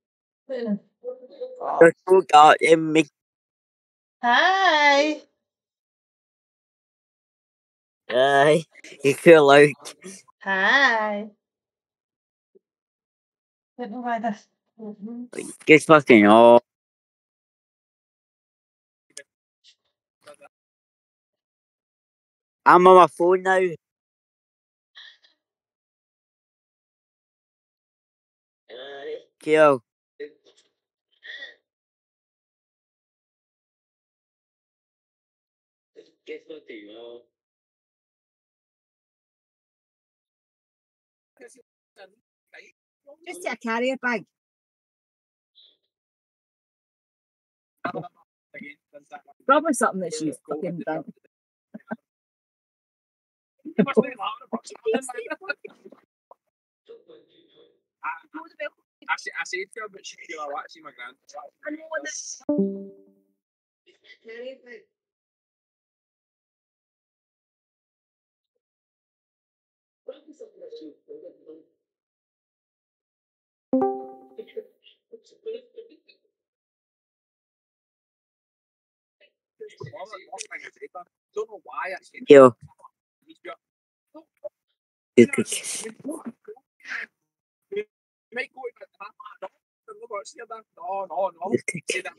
Hi, Nox. You. Say hi. Hi, <laughs> Hello. Why is that so much? So much. I'm trying to. You're so goddamn me. Hi. Feel like Hi. Don't know why this. Just fucking oh. I'm on my phone now. Kill. Just a carrier bag. Probably something that she's fucking done. I, say, I said to her, but she feel like actually my grand. I know this. Don't know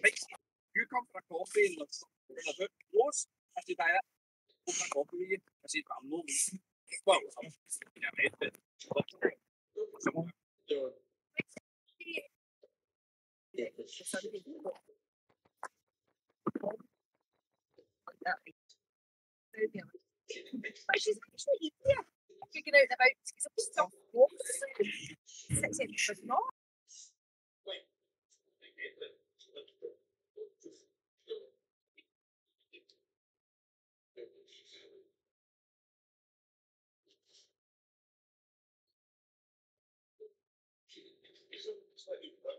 makes you come for a coffee and something about close. I said, I go for a coffee with you. I said, but I'm not. Well, I'm yeah, she's actually easier. Figuring out about some stuff. Six episodes not. such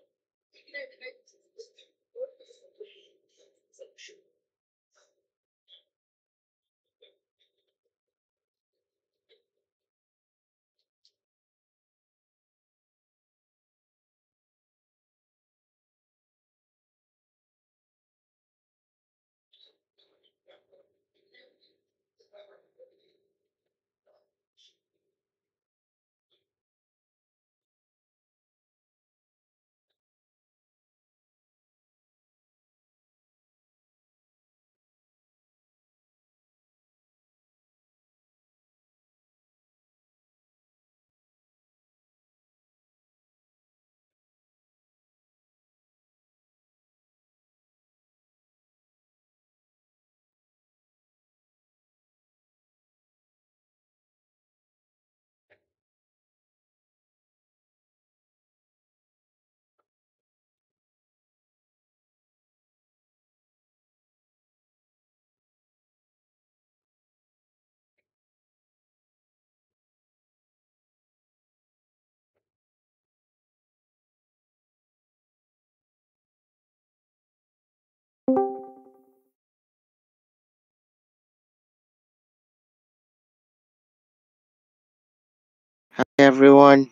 Hi everyone.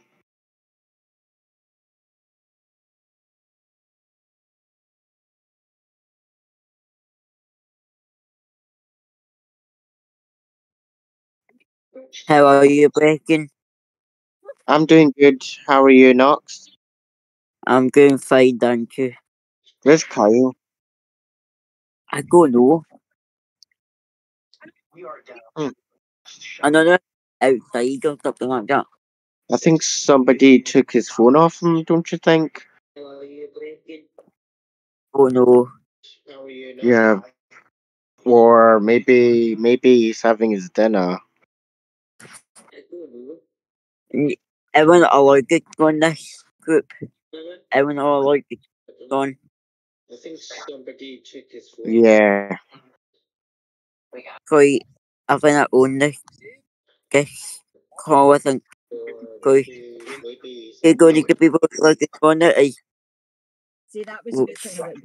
How are you, Breaking? I'm doing good. How are you, Knox? I'm doing fine, thank you. Where's Kyle? I don't know. Hmm. Another outside or something like that. I think somebody took his phone off him, don't you think? Oh no. Yeah. Or maybe maybe he's having his dinner. Everyone go in this group. Everyone go on. I think somebody took his phone. Yeah. Coi, I think I own the this call, I think. Coi, you're going to give people like the corner. I See, that was a good thing about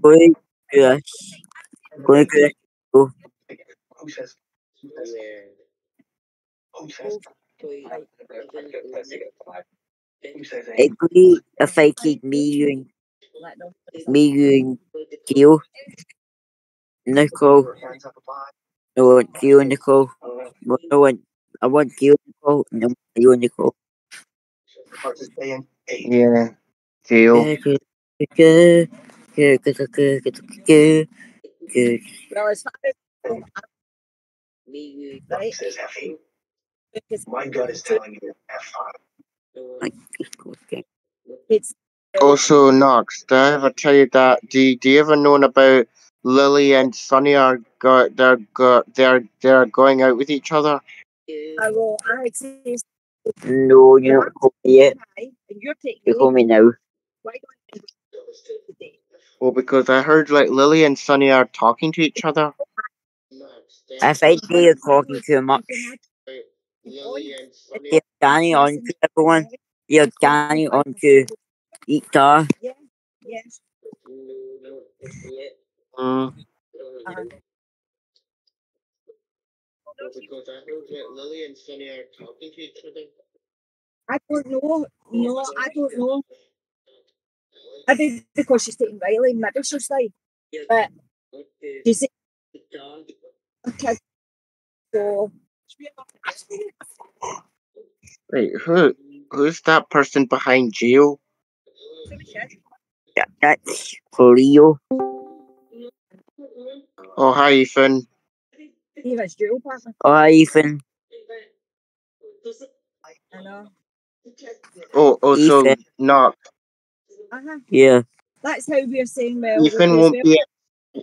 Brit- Coi, yes. Coi, yes. Go. I agree if I keep me and let them. me and Gio. Nicole. I want Gio and Nicole. I want I want Gio and Nicole and then you and Nicole. Yeah. Deal. Good, good, good, good, good. Well, as far as right, because My gut is telling you F5. it's Also, Knox, did I ever tell you that? Do you, do you ever know about Lily and Sonny are go, they're go, they're they're going out with each other? I will. I say No, you're not calling me yet. you're taking You call me now. Why don't you? Well, because I heard like Lily and Sonny are talking to each other. I think you're talking too much. You're Danny on to everyone. You're Danny on to each other. Yeah. Yes. Mm. I Lily and Sonny are talking to each other. I don't know. No, I don't know. Maybe because she's taking Riley, maybe she's like, but she's okay. So Wait, who who's that person behind Gio? That, that's Cleo. Oh, hi, Ethan. he has dual partner. Oh, hi, Ethan. I know. Oh, also Ethan. not. Uh-huh. Yeah. That's how we're saying well. Ethan won't be. At,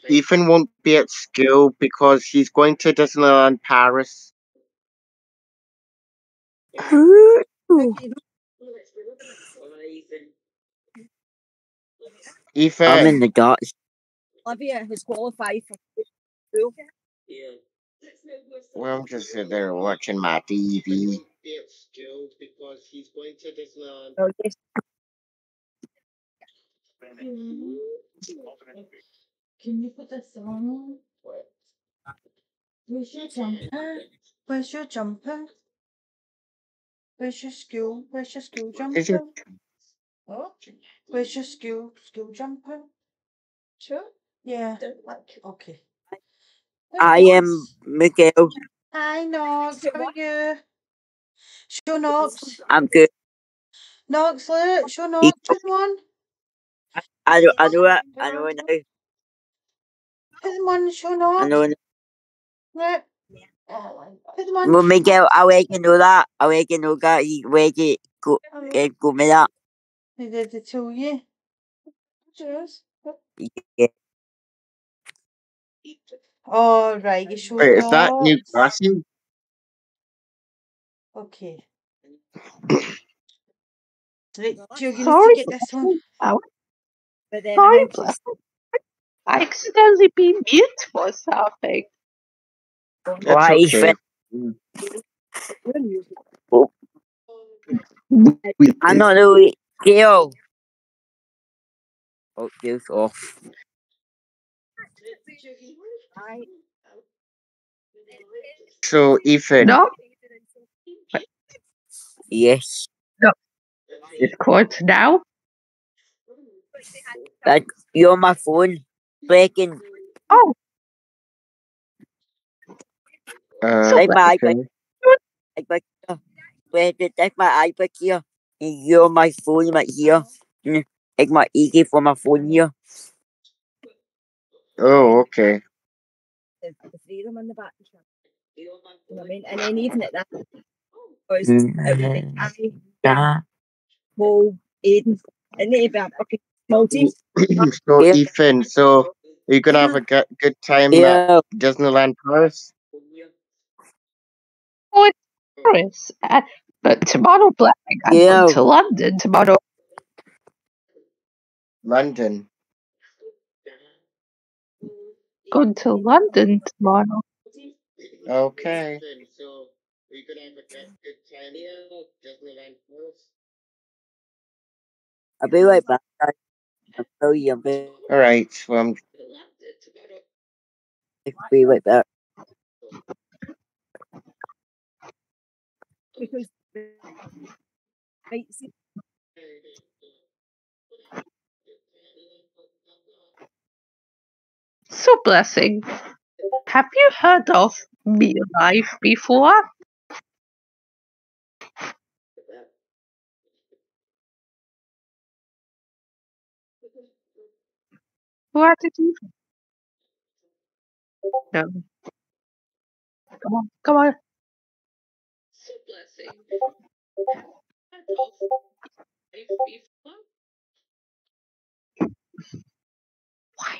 Ethan won't be at school because he's going to Disneyland Paris. Ethan. I'm in the dark. Olivia has qualified for school. Well, I'm just sitting there watching my TV. Be at because he's going to Disneyland. Oh, yes. Can you put this on? Where's your jumper? Where's your jumper? Where's your school? Where's your school jumper? Your Oh, where's your school school jumper? Sure. Yeah. Okay. I am Miguel. Hi, Nox. How are you? Show Nox. I'm good. Nox, look. Show Nox. Put them on. I know, I know it. I know it now. Put them on. Show I know it. Look. Put them on. Well, Miguel, I want to know that. I want to know that. He want to go, uh, go me that. They did it to you. Cheers. Yeah. All right, you show Wait, is that new Cassie? Okay. Right, Joe, you need Sorry to get this one. But then Sorry, how I accidentally been mute for something. Why, It's okay. Oh. I'm not really Gail. Oh, Gail's off. So, Ethan. No, Yes. no Discord now. Like, you're my phone. Breaking. Oh, Uh, Take my okay. iPad. Take my, uh, take my iPad here. And you're my phone right here. Take my EK from my phone here. Oh, okay. The, the three of them in the back. You know what I mean? And then even at that, was it was like Paul, Aiden, and they about fucking small team. so, Yeah. Ethan, so are you gonna have a good, good time at Disneyland Paris? Paris. Uh, but tomorrow, Black, I'm Yeah. going to London tomorrow. London. Going to London tomorrow. Okay. I'll be right back. I'll tell you a bit. All right. Well, I'm I'll be right back. Because right, see, So, Blessing, have you heard of Me Life before? What did you? No. Come on, come on. So, Blessing? Why?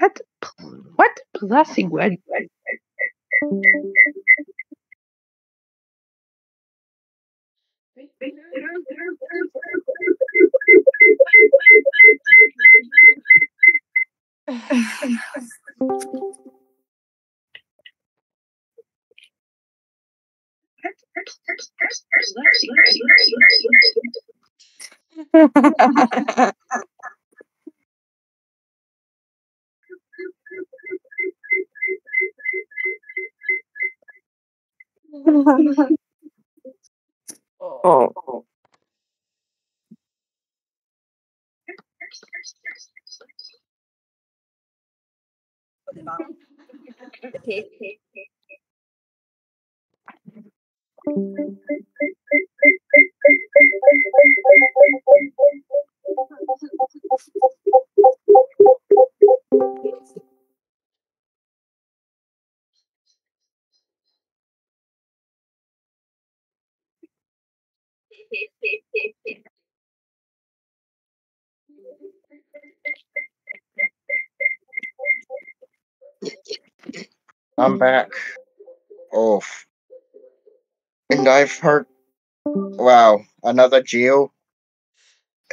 what? What blessing went? <laughs> <laughs> Oh. okay, okay, okay. I'm back. Oh. And I've heard. Wow, another Gio.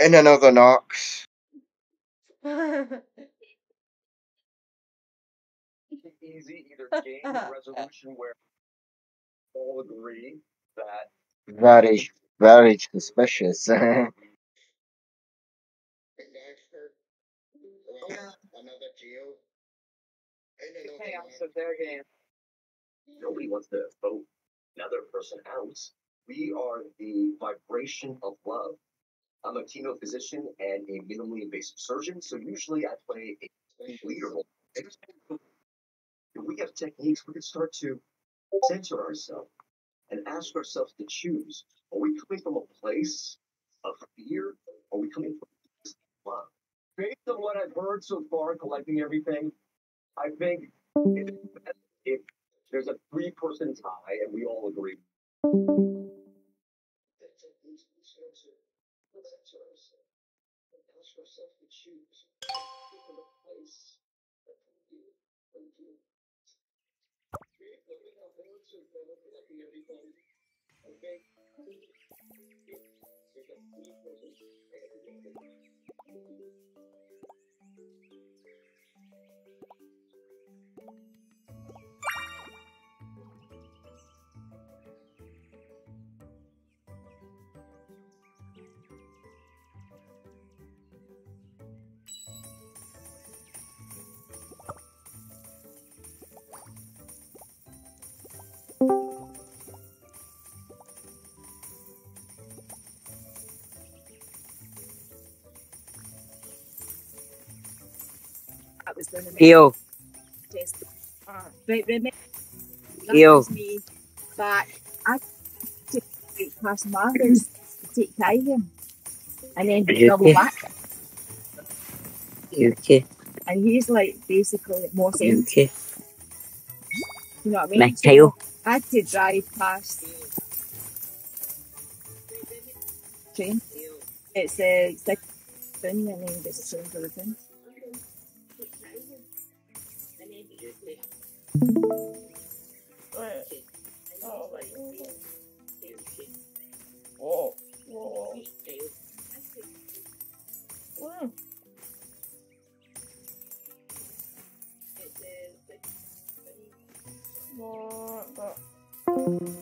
And another Nox. Easy, either game resolution where all agree that Very, very suspicious. chaos of their game. nobody wants to vote another person out. We are the vibration of love. I'm a physician and a minimally invasive surgeon, so usually I play a leader role. If we have techniques, we can start to center ourselves and ask ourselves to choose. Are we coming from a place of fear? Are we coming from a place of love? Based on what I've heard so far, collecting everything, I think if, there's a three person tie and we all agree. Thank you. Ew. test. Right, remember, that Ew. me back. I took it past Marcus to take time him and then You double okay? back. Okay? and he's like basically more sane. Okay. You know what I mean? Mikhail. So I had to drive past train. It's a uh, thing and then it's a train for the thing. Oh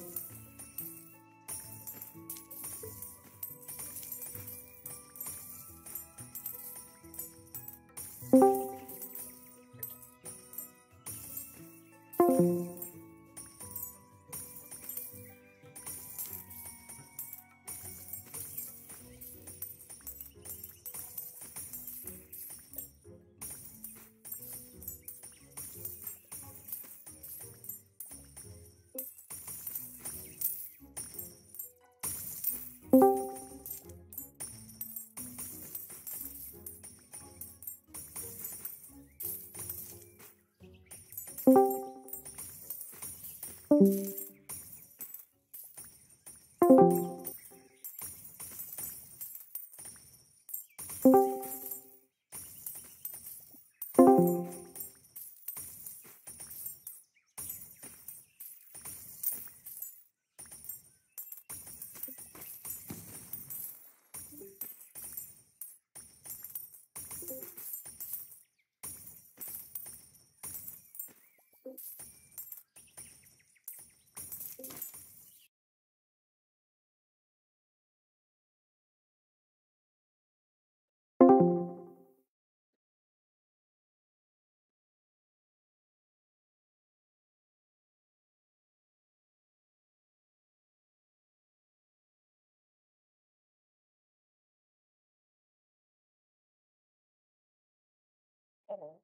all.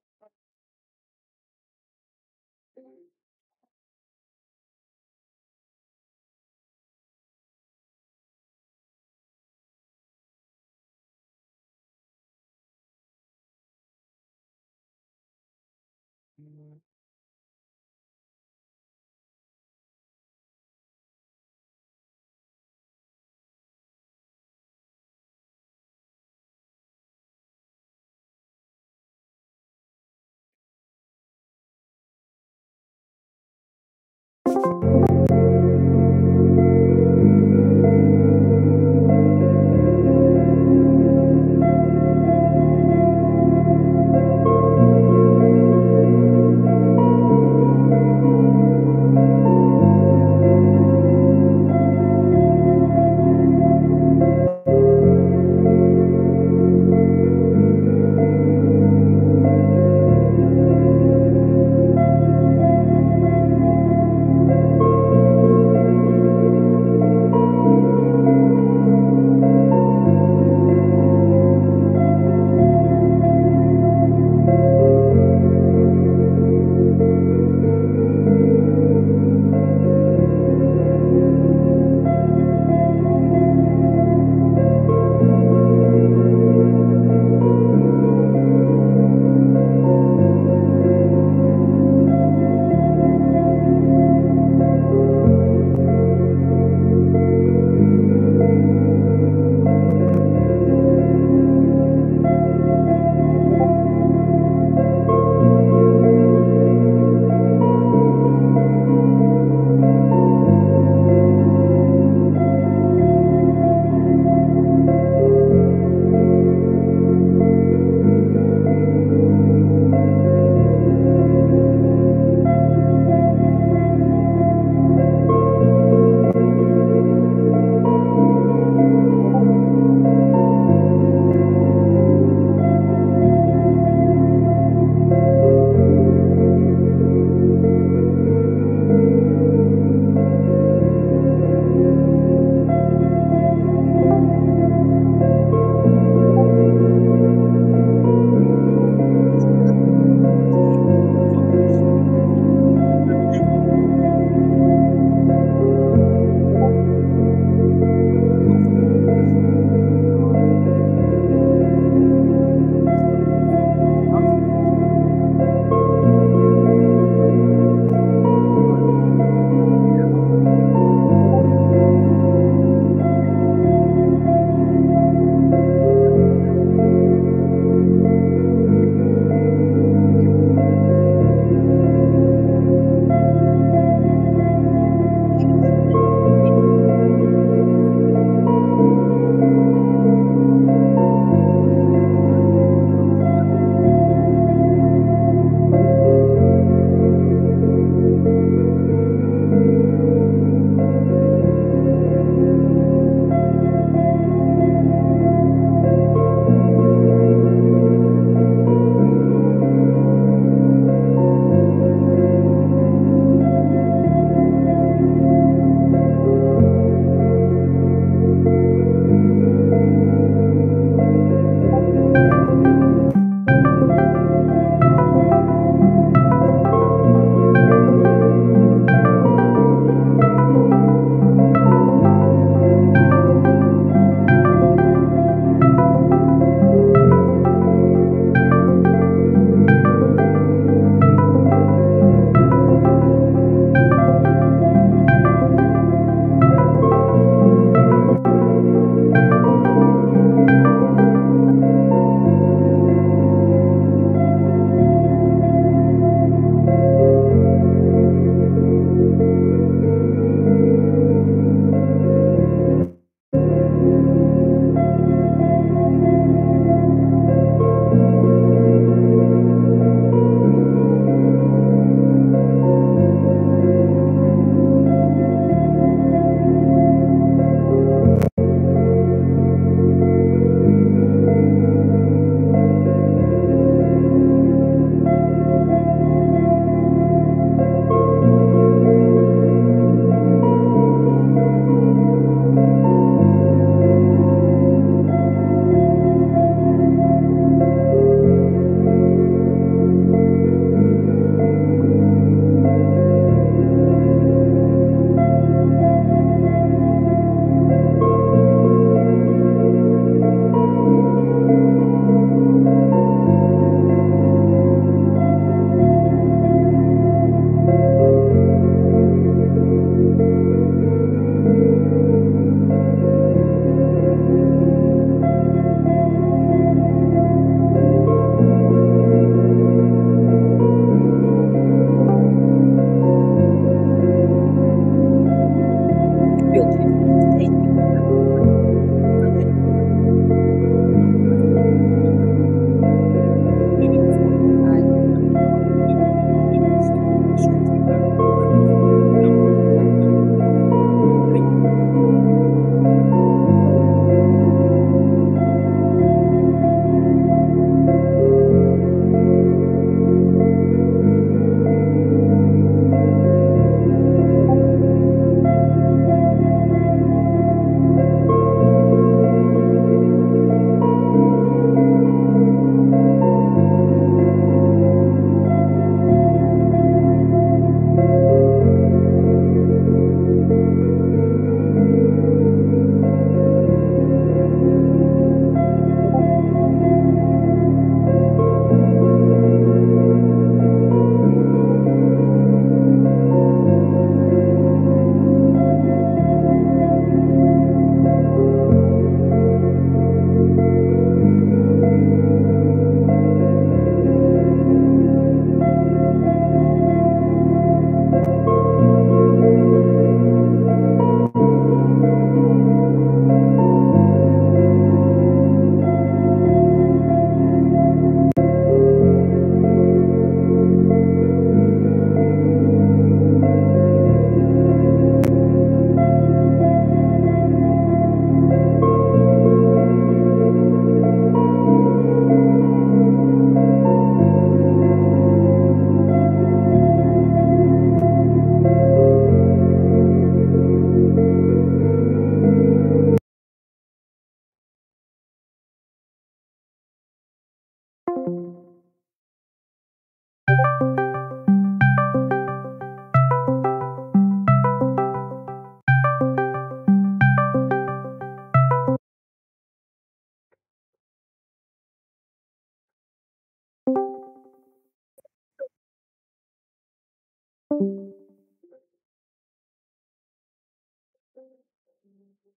Mhm.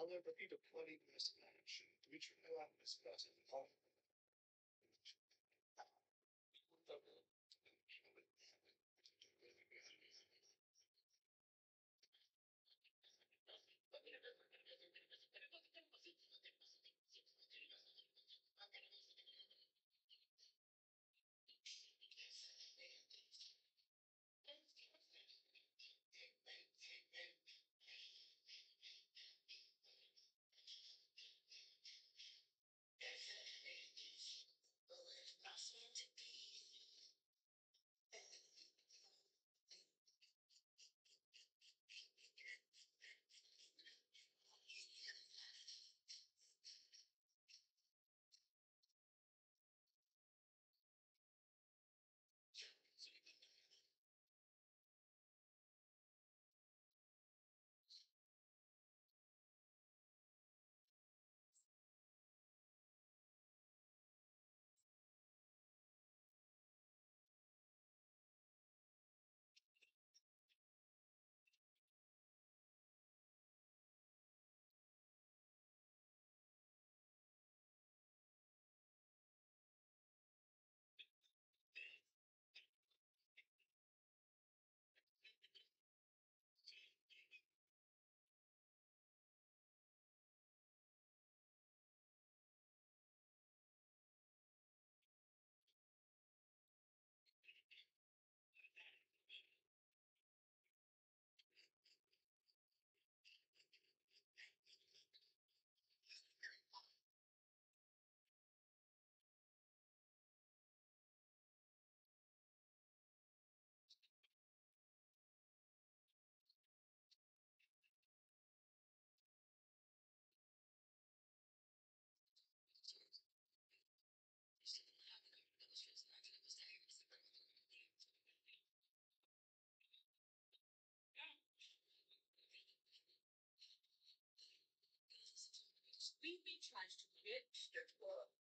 However, need a bloody mismatch. We try out this best managed to get the tour